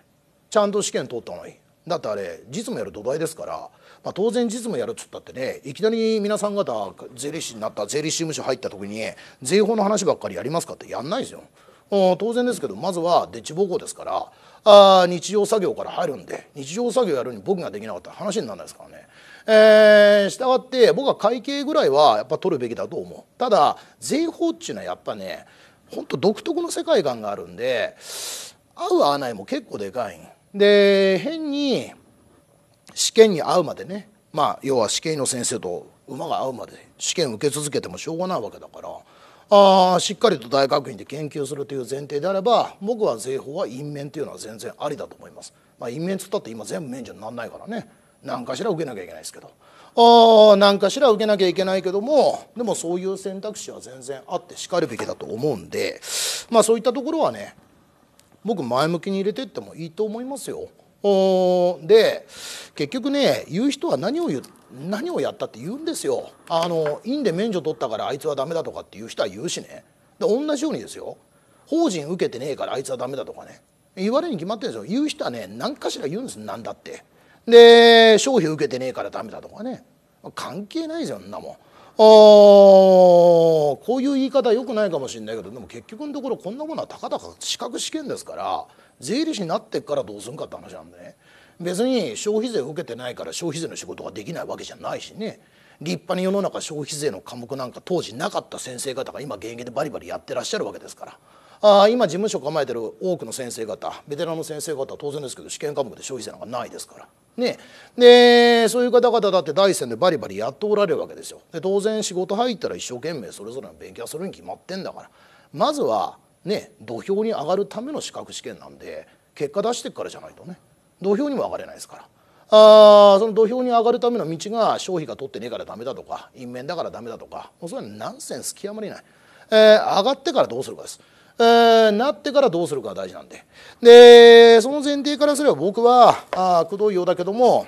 S1: ちゃんと試験取った方がいい。だってあれ実務やる土台ですから、まあ、当然実務やるっつったってねいきなり皆さん方税理士になった税理士事務所入った時に税法の話ばっかりやりますかってやんないですよ。当然ですけどまずはデッチ奉公ですからあ日常作業から入るんで日常作業やるに僕ができなかったら話にならないですからね。えー、したがって僕は会計ぐらいはやっぱ取るべきだと思う。ただ税法っていうのはやっぱねほんと独特の世界観があるんで合う合わないも結構でかいで変に試験に合うまでねまあ要は試験の先生と馬が合うまで試験受け続けてもしょうがないわけだからあしっかりと大学院で研究するという前提であれば僕は税法は因面というのは全然ありだと思います。まあ、因面つったって今全部免除にならないからね。何かしら受けなきゃいけないですけどあ何かしら受けなきゃいけないけどもでもそういう選択肢は全然あってしかるべきだと思うんでまあそういったところはね僕前向きに入れてってもいいと思いますよ。で結局ね言う人は何を言何をやったって言うんですよ。あの院で免除取ったからあいつはダメだとかっていう人は言うしねで同じようにですよ法人受けてねえからあいつはダメだとかね言われるに決まってるんですよ言う人はね何かしら言うんです何だって。で商品受けてねえからダメだとかね関係ないじゃんなもん。こういう言い方よくないかもしれないけどでも結局のところこんなものはたかだか資格試験ですから税理士になってっからどうするんかって話なんでね別に消費税を受けてないから消費税の仕事ができないわけじゃないしね立派に世の中消費税の科目なんか当時なかった先生方が今現役でバリバリやってらっしゃるわけですから。あ今事務所構えてる多くの先生方ベテランの先生方は当然ですけど試験科目で消費税なんかないですから。ね、でそういう方々だって第一線でバリバリやっておられるわけですよ。で当然仕事入ったら一生懸命それぞれの勉強するに決まってんだからまずはね土俵に上がるための資格試験なんで結果出してからじゃないとね土俵にも上がれないですから。あその土俵に上がるための道が消費が取ってねえからダメだとか因縁だからダメだとかもうそれはナンセンス極まりない、えー、上がってからどうするかです。えー、なってからどうするかが大事なんででその前提からすれば僕はあくどいようだけども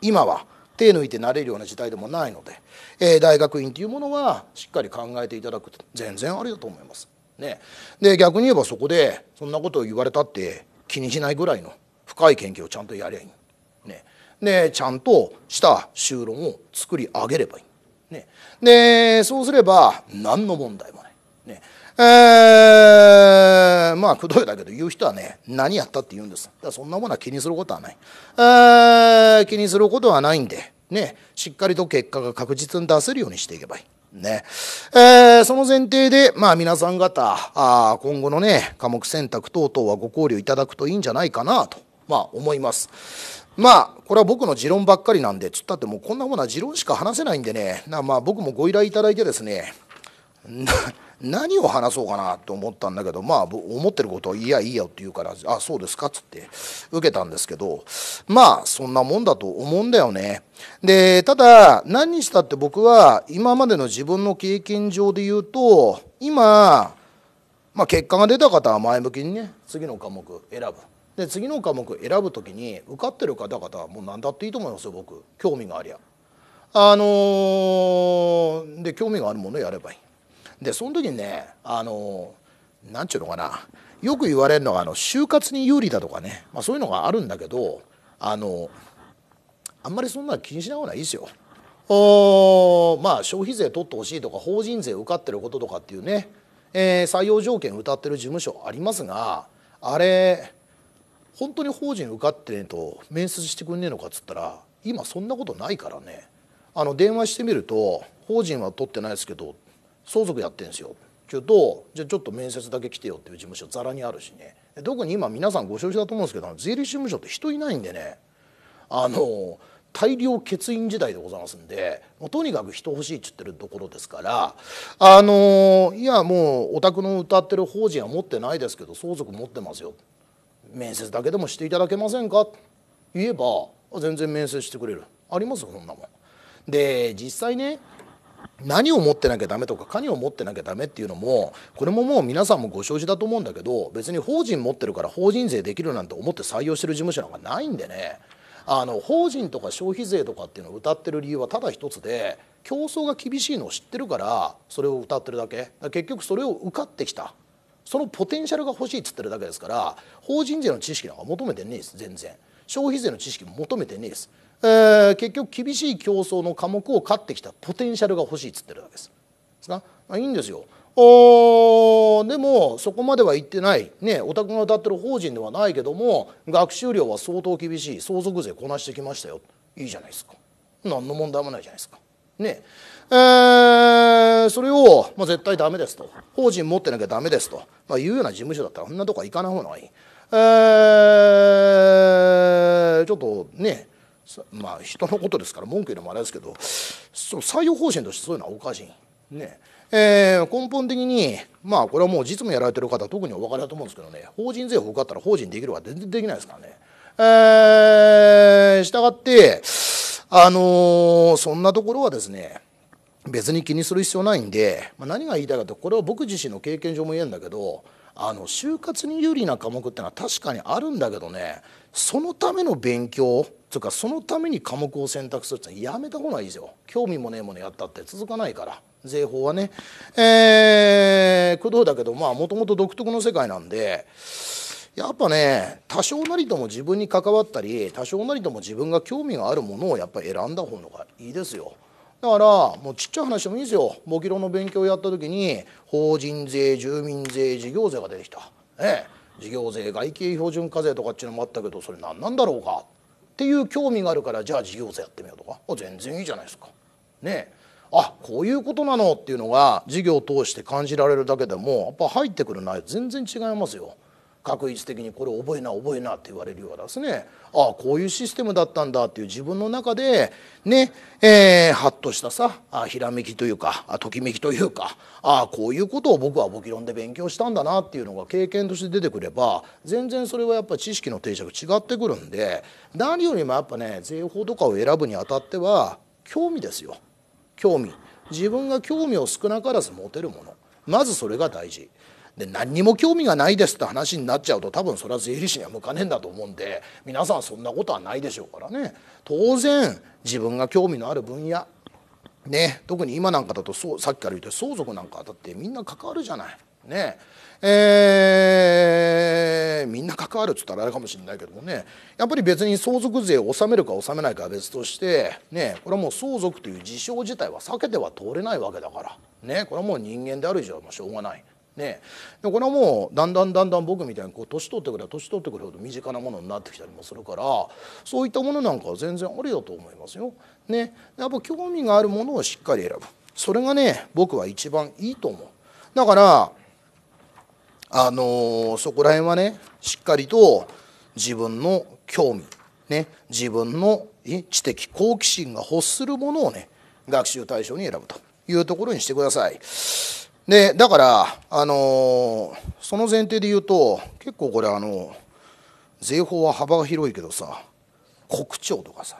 S1: 今は手抜いてなれるような時代でもないので、えー、大学院というものはしっかり考えていただくと全然ありだと思います。ね、で逆に言えばそこでそんなことを言われたって気にしないぐらいの深い研究をちゃんとやりゃいい。ね、でちゃんとした修論を作り上げればいい。ね、でそうすれば何の問題もない。ねえー、まあくどいだけど言う人はね何やったって言うんですだからそんなものは気にすることはない、えー、気にすることはないんでねしっかりと結果が確実に出せるようにしていけばいい。ねえー、その前提で、まあ、皆さん方あ今後のね科目選択等々はご考慮いただくといいんじゃないかなと、まあ、思います。まあこれは僕の持論ばっかりなんでつったってもうこんなものは持論しか話せないんでねなまあ僕もご依頼いただいてですね何を話そうかなと思ったんだけどまあ思ってることを「いやいいよ」って言うから「あそうですか」っつって受けたんですけどまあそんなもんだと思うんだよね。でただ何にしたって僕は今までの自分の経験上で言うと今まあ、結果が出た方は前向きにね次の科目選ぶで次の科目選ぶ時に受かってる方々はもう何だっていいと思いますよ僕興味がありゃ。あのー、で興味があるものをやればいい。でその時にねあのー、なんちゅうのかな。よく言われるのがあの就活に有利だとかね、まあ、そういうのがあるんだけどあのあんまりそんな気にしない方がいいですよ。おまあ消費税取ってほしいとか法人税受かってることとかっていうね、えー、採用条件歌ってる事務所ありますがあれ本当に法人受かってねえと面接してくんねえのかっつったら今そんなことないからね。あの電話してみると法人は取ってないですけど相続やってんですよ。って言うとじゃあちょっと面接だけ来てよっていう事務所ざらにあるしね。特に今皆さんご承知だと思うんですけど税理士事務所って人いないんでね。あの大量欠員時代でございますんでもうとにかく人欲しいっつってるところですからあのいやもうお宅の歌ってる法人は持ってないですけど相続持ってますよ。面接だけでもしていただけませんか？言えば全然面接してくれる。あります？よそんなもん。で実際ね何を持ってなきゃダメとか何を持ってなきゃダメっていうのもこれももう皆さんもご承知だと思うんだけど別に法人持ってるから法人税できるなんて思って採用してる事務所なんかないんでね。あの法人とか消費税とかっていうのを歌ってる理由はただ一つで競争が厳しいのを知ってるからそれを歌ってるだけ。結局それを受かってきた。そのポテンシャルが欲しいっつってるだけですから法人税の知識なんか求めてねえです全然。消費税の知識も求めてねえです、えー、結局厳しい競争の科目を勝ってきたポテンシャルが欲しいっつってるだけです。ですか？いいんですよ。おでもそこまでは言ってない。ねお宅が歌ってる法人ではないけども学習量は相当厳しい。相続税こなしてきましたよ。いいじゃないですか。何の問題もないじゃないですか。ねえ。ー、それを、まあ、絶対ダメですと。法人持ってなきゃダメですと、まあ、いうような事務所だったらそんなとこは行かない方がいい。えー、ちょっとねまあ人のことですから文句言うのもあれですけどそ採用方針としてそういうのはおかしい。ねえー、根本的にまあこれはもう実務やられてる方特にお分かりだと思うんですけどね法人税法かったら法人できるは全然できないですからね。えー、したがってあのー、そんなところはですね別に気にする必要ないんで、まあ、何が言いたいかとこれは僕自身の経験上も言えるんだけどあの就活に有利な科目ってのは確かにあるんだけどねそのための勉強というかそのために科目を選択するってやめた方がいいですよ。興味もねえものやったって続かないから。税法はね。えー、工藤だけどまあもともと独特の世界なんでやっぱね多少なりとも自分に関わったり多少なりとも自分が興味があるものをやっぱり選んだ方がいいですよ。だからもうちっちゃい話でもいいですよ。簿記論の勉強をやった時に法人税住民税事業税が出てきた、ええ、事業税外形標準課税とかっていうのもあったけどそれ何なんだろうか？っていう興味があるからじゃあ事業税やってみようとか？全然いいじゃないですか。ねあこういうことなの？っていうのが事業を通して感じられるだけでもやっぱ入ってくる内容全然違いますよ。確率的にこれ覚えな覚えなって言われるようですね。ああこういうシステムだったんだっていう自分の中でねえー、ハッとしたさあひらめきというかあときめきというかああこういうことを僕は簿記論で勉強したんだなっていうのが経験として出てくれば全然それはやっぱり知識の定着違ってくるんで何よりもやっぱね税法とかを選ぶにあたっては興味ですよ。興味。自分が興味を少なからず持てるもの。まずそれが大事。で何にも興味がないですって話になっちゃうと多分それは税理士には向かねえんだと思うんで皆さんそんなことはないでしょうからね当然自分が興味のある分野ね特に今なんかだとそうさっきから言って相続なんかだってみんな関わるじゃない。ねえー、みんな関わるっつったらあれかもしれないけどもねやっぱり別に相続税を納めるか納めないかは別としてねこれはもう相続という事象自体は避けては通れないわけだからねこれはもう人間である以上はしょうがない。ね、でこれはもうだんだんだんだん僕みたいにこう年取ってくれば年取ってくるほど身近なものになってきたりもするからそういったものなんかは全然ありだと思いますよ。ね、やっぱ興味があるものをしっかり選ぶそれがね僕は一番いいと思う。だからあのー、そこら辺はねしっかりと自分の興味、ね、自分の知的好奇心が欲するものをね学習対象に選ぶというところにしてください。でだからあのその前提で言うと結構これあの税法は幅が広いけどさ国庁とかさ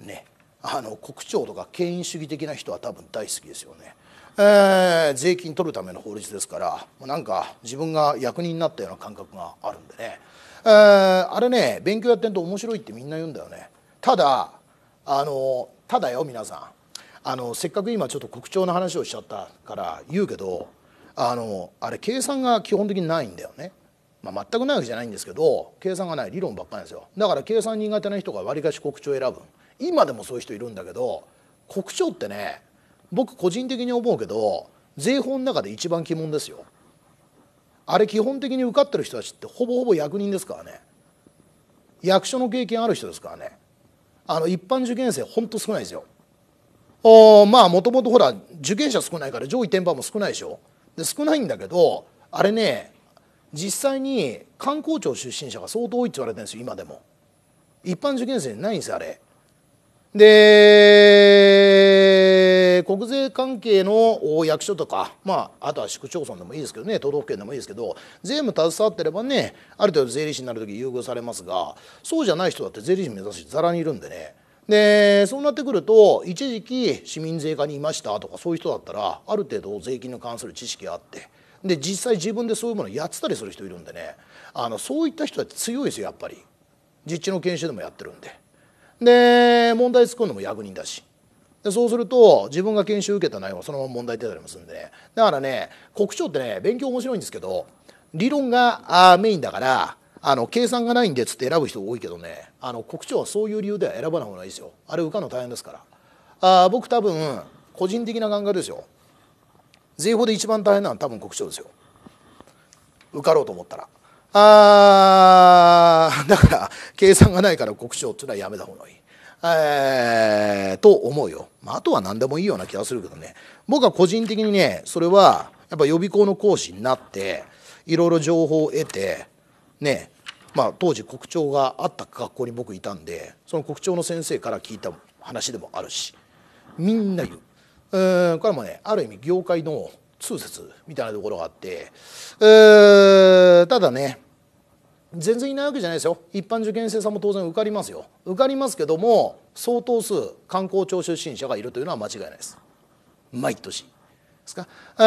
S1: ねあの国庁とか権威主義的な人は多分大好きですよね。えー、税金取るための法律ですからなんか自分が役人になったような感覚があるんでね、えー、あれね勉強やってんと面白いってみんな言うんだよね。ただあのただよ皆さん。あのせっかく今ちょっと国庁の話をしちゃったから言うけどあのあれ計算が基本的にないんだよね。まあ、全くないわけじゃないんですけど計算がない理論ばっかりですよ。だから計算苦手な人がわりかし国庁選ぶ。今でもそういう人いるんだけど国庁ってね僕個人的に思うけど税法の中で一番鬼門ですよ。あれ基本的に受かってる人たちってほぼほぼ役人ですからね。役所の経験ある人ですからね。あの一般受験生ほんと少ないですよ。おまあもともとほら受験者少ないから上位転売も少ないでしょ？で少ないんだけどあれね実際に観光庁出身者が相当多いって言われてるんですよ今でも。一般受験生にないんですよあれ。で国税関係の役所とかまああとは市区町村でもいいですけどね都道府県でもいいですけど税務携わってればねある程度税理士になる時優遇されますがそうじゃない人だって税理士目指すしざらにいるんでね。でそうなってくると一時期市民税課にいましたとかそういう人だったらある程度税金に関する知識があってで実際自分でそういうものをやってたりする人いるんでねあのそういった人たち強いですよやっぱり。実地の研修でもやってるんで。で問題作るのも役人だし。でそうすると自分が研修受けた内容をそのまま問題出たりもするんでね。だからね国庁ってね勉強面白いんですけど理論があメインだからあの計算がないんでっつって選ぶ人多いけどねあの国庁はそういう理由では選ばない方がいいですよ。あれ受かるの大変ですから。あ僕多分個人的な考えですよ。税法で一番大変なのは多分国庁ですよ。受かろうと思ったら。あだから計算がないから国庁っていうのはやめた方がいい。えー、と思うよ、まあ、あとは何でもいいような気がするけどね。僕は個人的にねそれはやっぱ予備校の講師になっていろいろ情報を得てねまあ当時国庁があった学校に僕いたんでその国庁の先生から聞いた話でもあるしみんな言う。うんこれもねある意味業界の通説みたいなところがあって、えー、ただね全然いないわけじゃないですよ。一般受験生さんも当然受かりますよ。受かりますけども相当数観光庁出身者がいるというのは間違いないです。毎年。ですか、え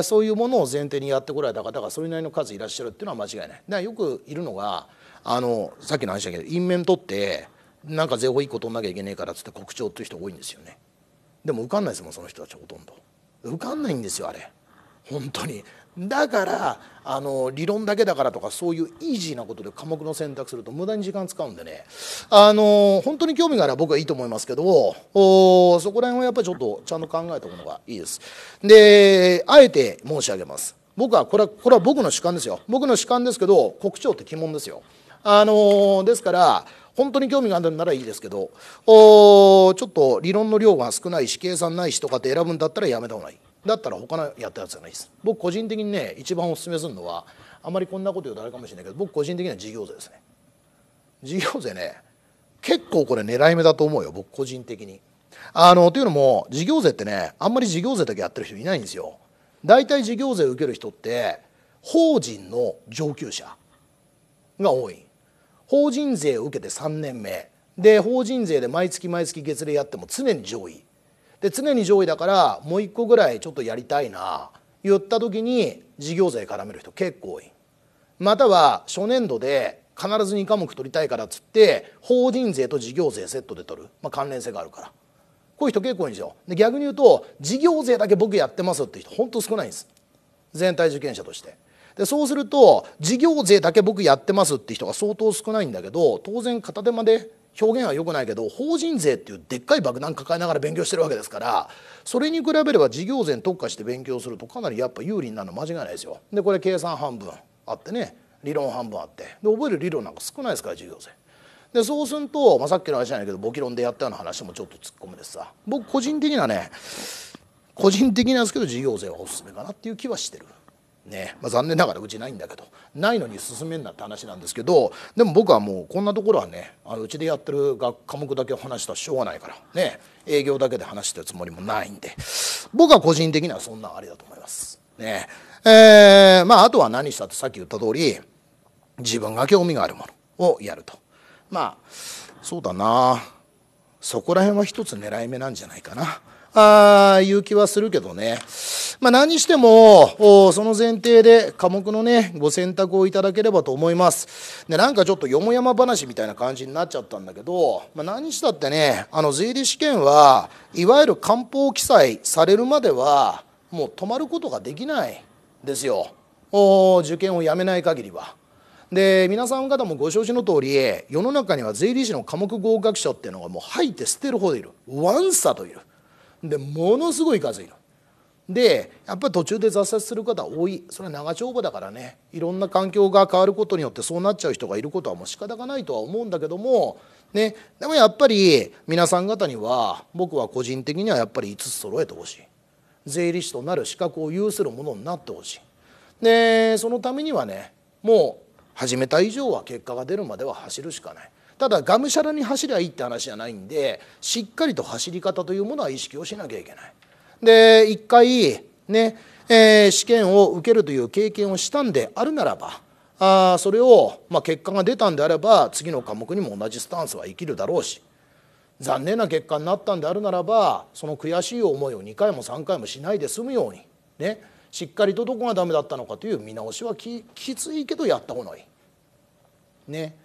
S1: ー、そういうものを前提にやってこられた方がそれなりの数いらっしゃるっていうのは間違いない。だからよくいるのがあのさっきの話だけど因面取ってなんか税法1個取んなきゃいけねえからっつって国庁っていう人多いんですよね。でも受かんないですもんその人たちほとんど。受かんないんですよあれ。本当に。だからあの理論だけだからとかそういうイージーなことで科目の選択すると無駄に時間使うんでねあの本当に興味があれば僕はいいと思いますけどおそこら辺はやっぱりちょっとちゃんと考えたものがいいです。であえて申し上げます。僕はこれはこれは僕の主観ですよ僕の主観ですけど国庁って鬼門ですよ。あのですから本当に興味があるならいいですけどおちょっと理論の量が少ないし計算ないしとかって選ぶんだったらやめた方がいいだったら他のやったやつじゃないです。僕個人的にね一番おすすめするのはあまりこんなこと言うとあれかもしれないけど僕個人的には事業税ですね。事業税ね結構これ狙い目だと思うよ僕個人的に。あのというのも事業税ってねあんまり事業税だけやってる人いないんですよ。大体事業税を受ける人って法人の上級者が多い。法人税を受けて3年目。で法人税で毎月毎月月例やっても常に上位。で常に上位だからもう一個ぐらいちょっとやりたいな言った時に事業税絡める人結構多い。または初年度で必ず2科目取りたいからっつって法人税と事業税セットで取る、まあ、関連性があるから。こういう人結構いいんですよ。で逆に言うと事業税だけ僕やってますって人本当少ないんです。全体受験者として。でそうすると事業税だけ僕やってますって人が相当少ないんだけど当然片手間で表現は良くないけど法人税っていうでっかい爆弾抱えながら勉強してるわけですからそれに比べれば事業税に特化して勉強するとかなりやっぱ有利になるの間違いないですよ。でこれ計算半分あってね理論半分あってで覚える理論なんか少ないですから事業税。でそうすると、まあ、さっきの話じゃないけど簿記論でやったような話もちょっと突っ込むですさ僕個人的にはね個人的なんですけど事業税はおすすめかなっていう気はしてる。ねまあ、残念ながらうちないんだけどないのに進めんなって話なんですけどでも僕はもうこんなところはねあのうちでやってる科目だけ話したらしょうがないからね営業だけで話してるつもりもないんで僕は個人的にはそんなありだと思います。ねえー、まああとは何したってさっき言った通り自分が興味があるものをやるとまあそうだなそこら辺は一つ狙い目なんじゃないかな。あいう気はするけどね。まあ、何にしても、その前提で科目のね、ご選択をいただければと思います。で、なんかちょっとよもやま話みたいな感じになっちゃったんだけど、まあ、何したってね、あの税理試験はいわゆる官報記載されるまでは、もう止まることができないですよ。お受験をやめない限りは。で皆さん方もご承知の通り世の中には税理士の科目合格者っていうのがもう吐いて捨てるほどいるワンサといるでものすごい数いる。でやっぱり途中で挫折する方多い。それは長丁場だからね。いろんな環境が変わることによってそうなっちゃう人がいることはもう仕方がないとは思うんだけども。ね。でもやっぱり皆さん方には僕は個人的にはやっぱり5つ揃えてほしい。税理士となる資格を有するものになってほしい。でそのためにはねもう始めた以上は結果が出るまでは走るしかない。ただがむしゃらに走りゃいいって話じゃないんでしっかりと走り方というものは意識をしなきゃいけないで一回ね、えー、試験を受けるという経験をしたんであるならばあそれを、まあ、結果が出たんであれば次の科目にも同じスタンスは生きるだろうし残念な結果になったんであるならばその悔しい思いを2回も3回もしないで済むようにねしっかりとどこがダメだったのかという見直しはききついけどやった方がいい。ね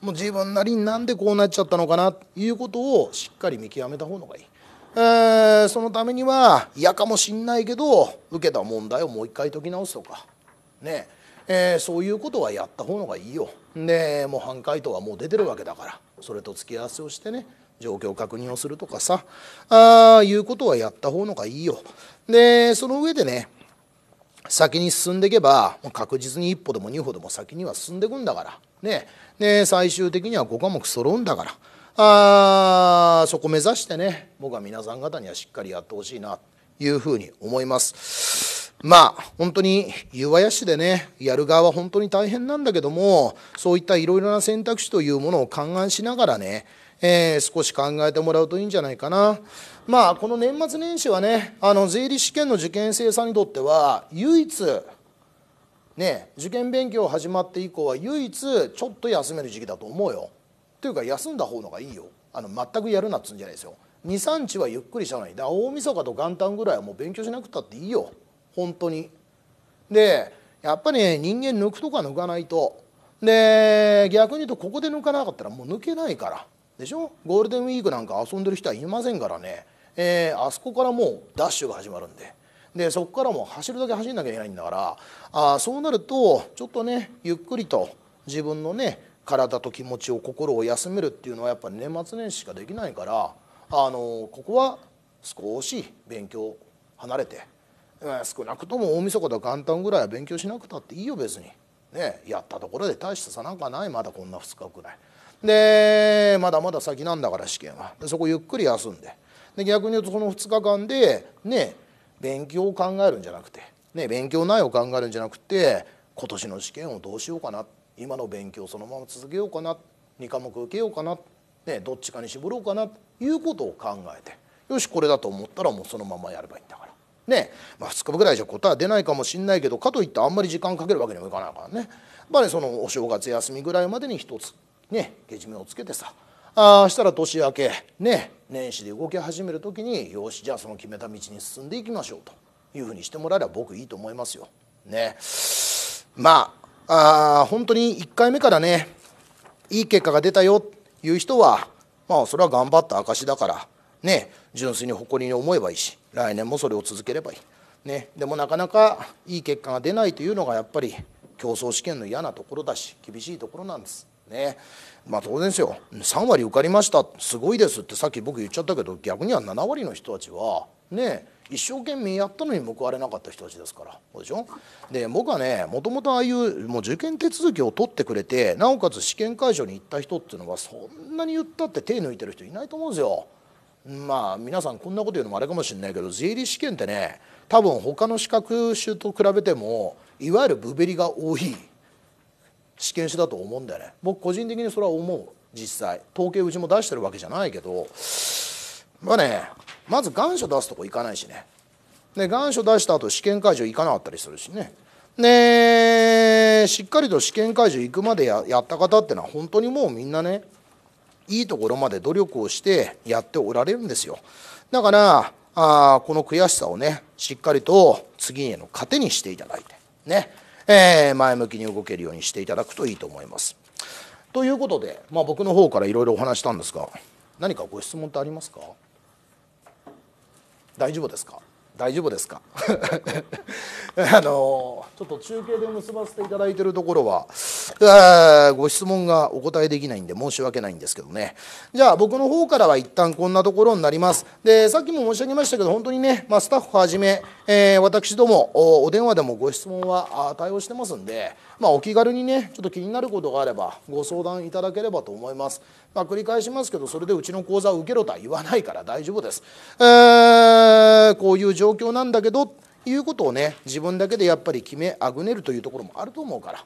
S1: もう自分なりになんでこうなっちゃったのかなということをしっかり見極めた方がいい。えー、そのためには嫌かもしんないけど受けた問題をもう一回解き直すとかねえー、そういうことはやった方がいいよ。でもう半回答はもう出てるわけだからそれと付き合わせをしてね状況確認をするとかさあいうことはやった方がいいよ。でその上でね先に進んでいけば確実に一歩でも二歩でも先には進んでいくんだからね。で最終的には5科目揃うんだから。あそこ目指してね僕は皆さん方にはしっかりやってほしいなというふうに思います。まあ本当に岩屋市でねやる側は本当に大変なんだけどもそういったいろいろな選択肢というものを勘案しながらねえー、少し考えてもらうといいんじゃないかな。まあこの年末年始はねあの税理試験の受験生さんにとっては唯一ね受験勉強始まって以降は唯一ちょっと休める時期だと思うよ。というか休んだ方のがいいよあの全くやるなっつうんじゃないですよ。23日はゆっくりしたのにだ大晦日と元旦ぐらいはもう勉強しなくたっていいよ本当に。でやっぱりね人間抜くとか抜かないとで逆に言うとここで抜かなかったらもう抜けないから。でしょ？ゴールデンウィークなんか遊んでる人はいませんからね、えー、あそこからもうダッシュが始まるんででそこからも走るだけ走んなきゃいけないんだからあそうなるとちょっとねゆっくりと自分のね体と気持ちを心を休めるっていうのはやっぱ年末年始しかできないからあのここは少し勉強離れて少なくとも大晦日と元旦ぐらいは勉強しなくたっていいよ別に。ね、やったところで大した差なんかないまだこんな2日くらい。でまだまだ先なんだから試験はでそこゆっくり休んでで逆に言うとその2日間でね勉強を考えるんじゃなくて、ね、勉強内容を考えるんじゃなくて今年の試験をどうしようかな今の勉強そのまま続けようかな2科目受けようかな、ね、どっちかに絞ろうかなということを考えてよしこれだと思ったらもうそのままやればいいんだから。ねまあ、2日ぐらいじゃ答えは出ないかもしんないけどかといってあんまり時間かけるわけにもいかないからねやっぱりそのお正月休みぐらいまでに一つねけじめをつけてさあしたら年明けね年始で動き始める時によしじゃあその決めた道に進んでいきましょうというふうにしてもらえれば僕いいと思いますよ。ねまああ本当に1回目からねいい結果が出たよという人はまあそれは頑張った証だからね純粋に誇りに思えばいいし来年もそれを続ければいい。ね、でもなかなかいい結果が出ないというのがやっぱり競争試験の嫌なところだし厳しいところなんです。ね。まあ当然ですよ。3割受かりました。すごいですってさっき僕言っちゃったけど逆には7割の人たちはね一生懸命やったのに報われなかった人たちですから。そうでしょ？で僕はねもともとああいうもう受験手続きを取ってくれてなおかつ試験会場に行った人っていうのはそんなに言ったって手抜いてる人いないと思うんですよ。まあ皆さんこんなこと言うのもあれかもしれないけど税理試験ってね多分他の資格種と比べてもいわゆるブベリが多い。試験紙だと思うんだよね。僕個人的にそれは思う。実際。統計うちも出してるわけじゃないけど。まあねまず願書出すとこ行かないしね。で願書出した後試験会場行かなかったりするしね。でしっかりと試験会場行くまでややった方ってのは本当にもうみんなねいいところまで努力をしてやっておられるんですよ。だからあこの悔しさをねしっかりと次への糧にしていただいて。ね、えー、前向きに動けるようにしていただくといいと思います。ということで、まあ、僕の方からいろいろお話したんですが何かご質問ってありますか？大丈夫ですか？大丈夫ですか？あのちょっと中継で結ばせていただいているところはご質問がお答えできないんで申し訳ないんですけどね。じゃあ僕の方からは一旦こんなところになります。でさっきも申し上げましたけど本当にね、まあ、スタッフはじめ、えー、私どもお電話でもご質問は対応してますんで、まあ、お気軽にねちょっと気になることがあればご相談いただければと思います、まあ、繰り返しますけどそれでうちの講座を受けろとは言わないから大丈夫です、えー、こういう状況なんだけどいうことをね自分だけでやっぱり決めあぐねるというところもあると思うから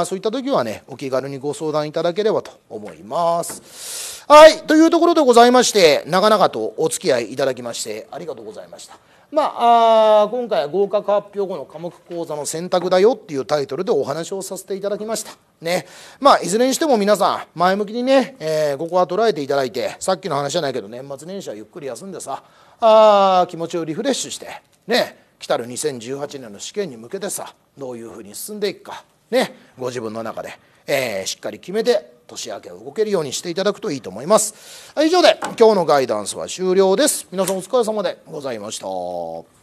S1: あそういった時はねお気軽にご相談いただければと思います。はいというところでございまして長々とお付き合いいただきましてありがとうございました。まあ、今回は合格発表後の科目講座の選択だよっていうタイトルでお話をさせていただきました。ね。まあ、いずれにしても皆さん、前向きにね、えー、ここは捉えていただいて、さっきの話じゃないけど、年末年始はゆっくり休んでさ、あ気持ちをリフレッシュして、ね、来たる2018年の試験に向けてさどういうふうに進んでいくかねご自分の中で、えー、しっかり決めて年明けを動けるようにしていただくといいと思います。以上で今日のガイダンスは終了です。皆さんお疲れ様でございました。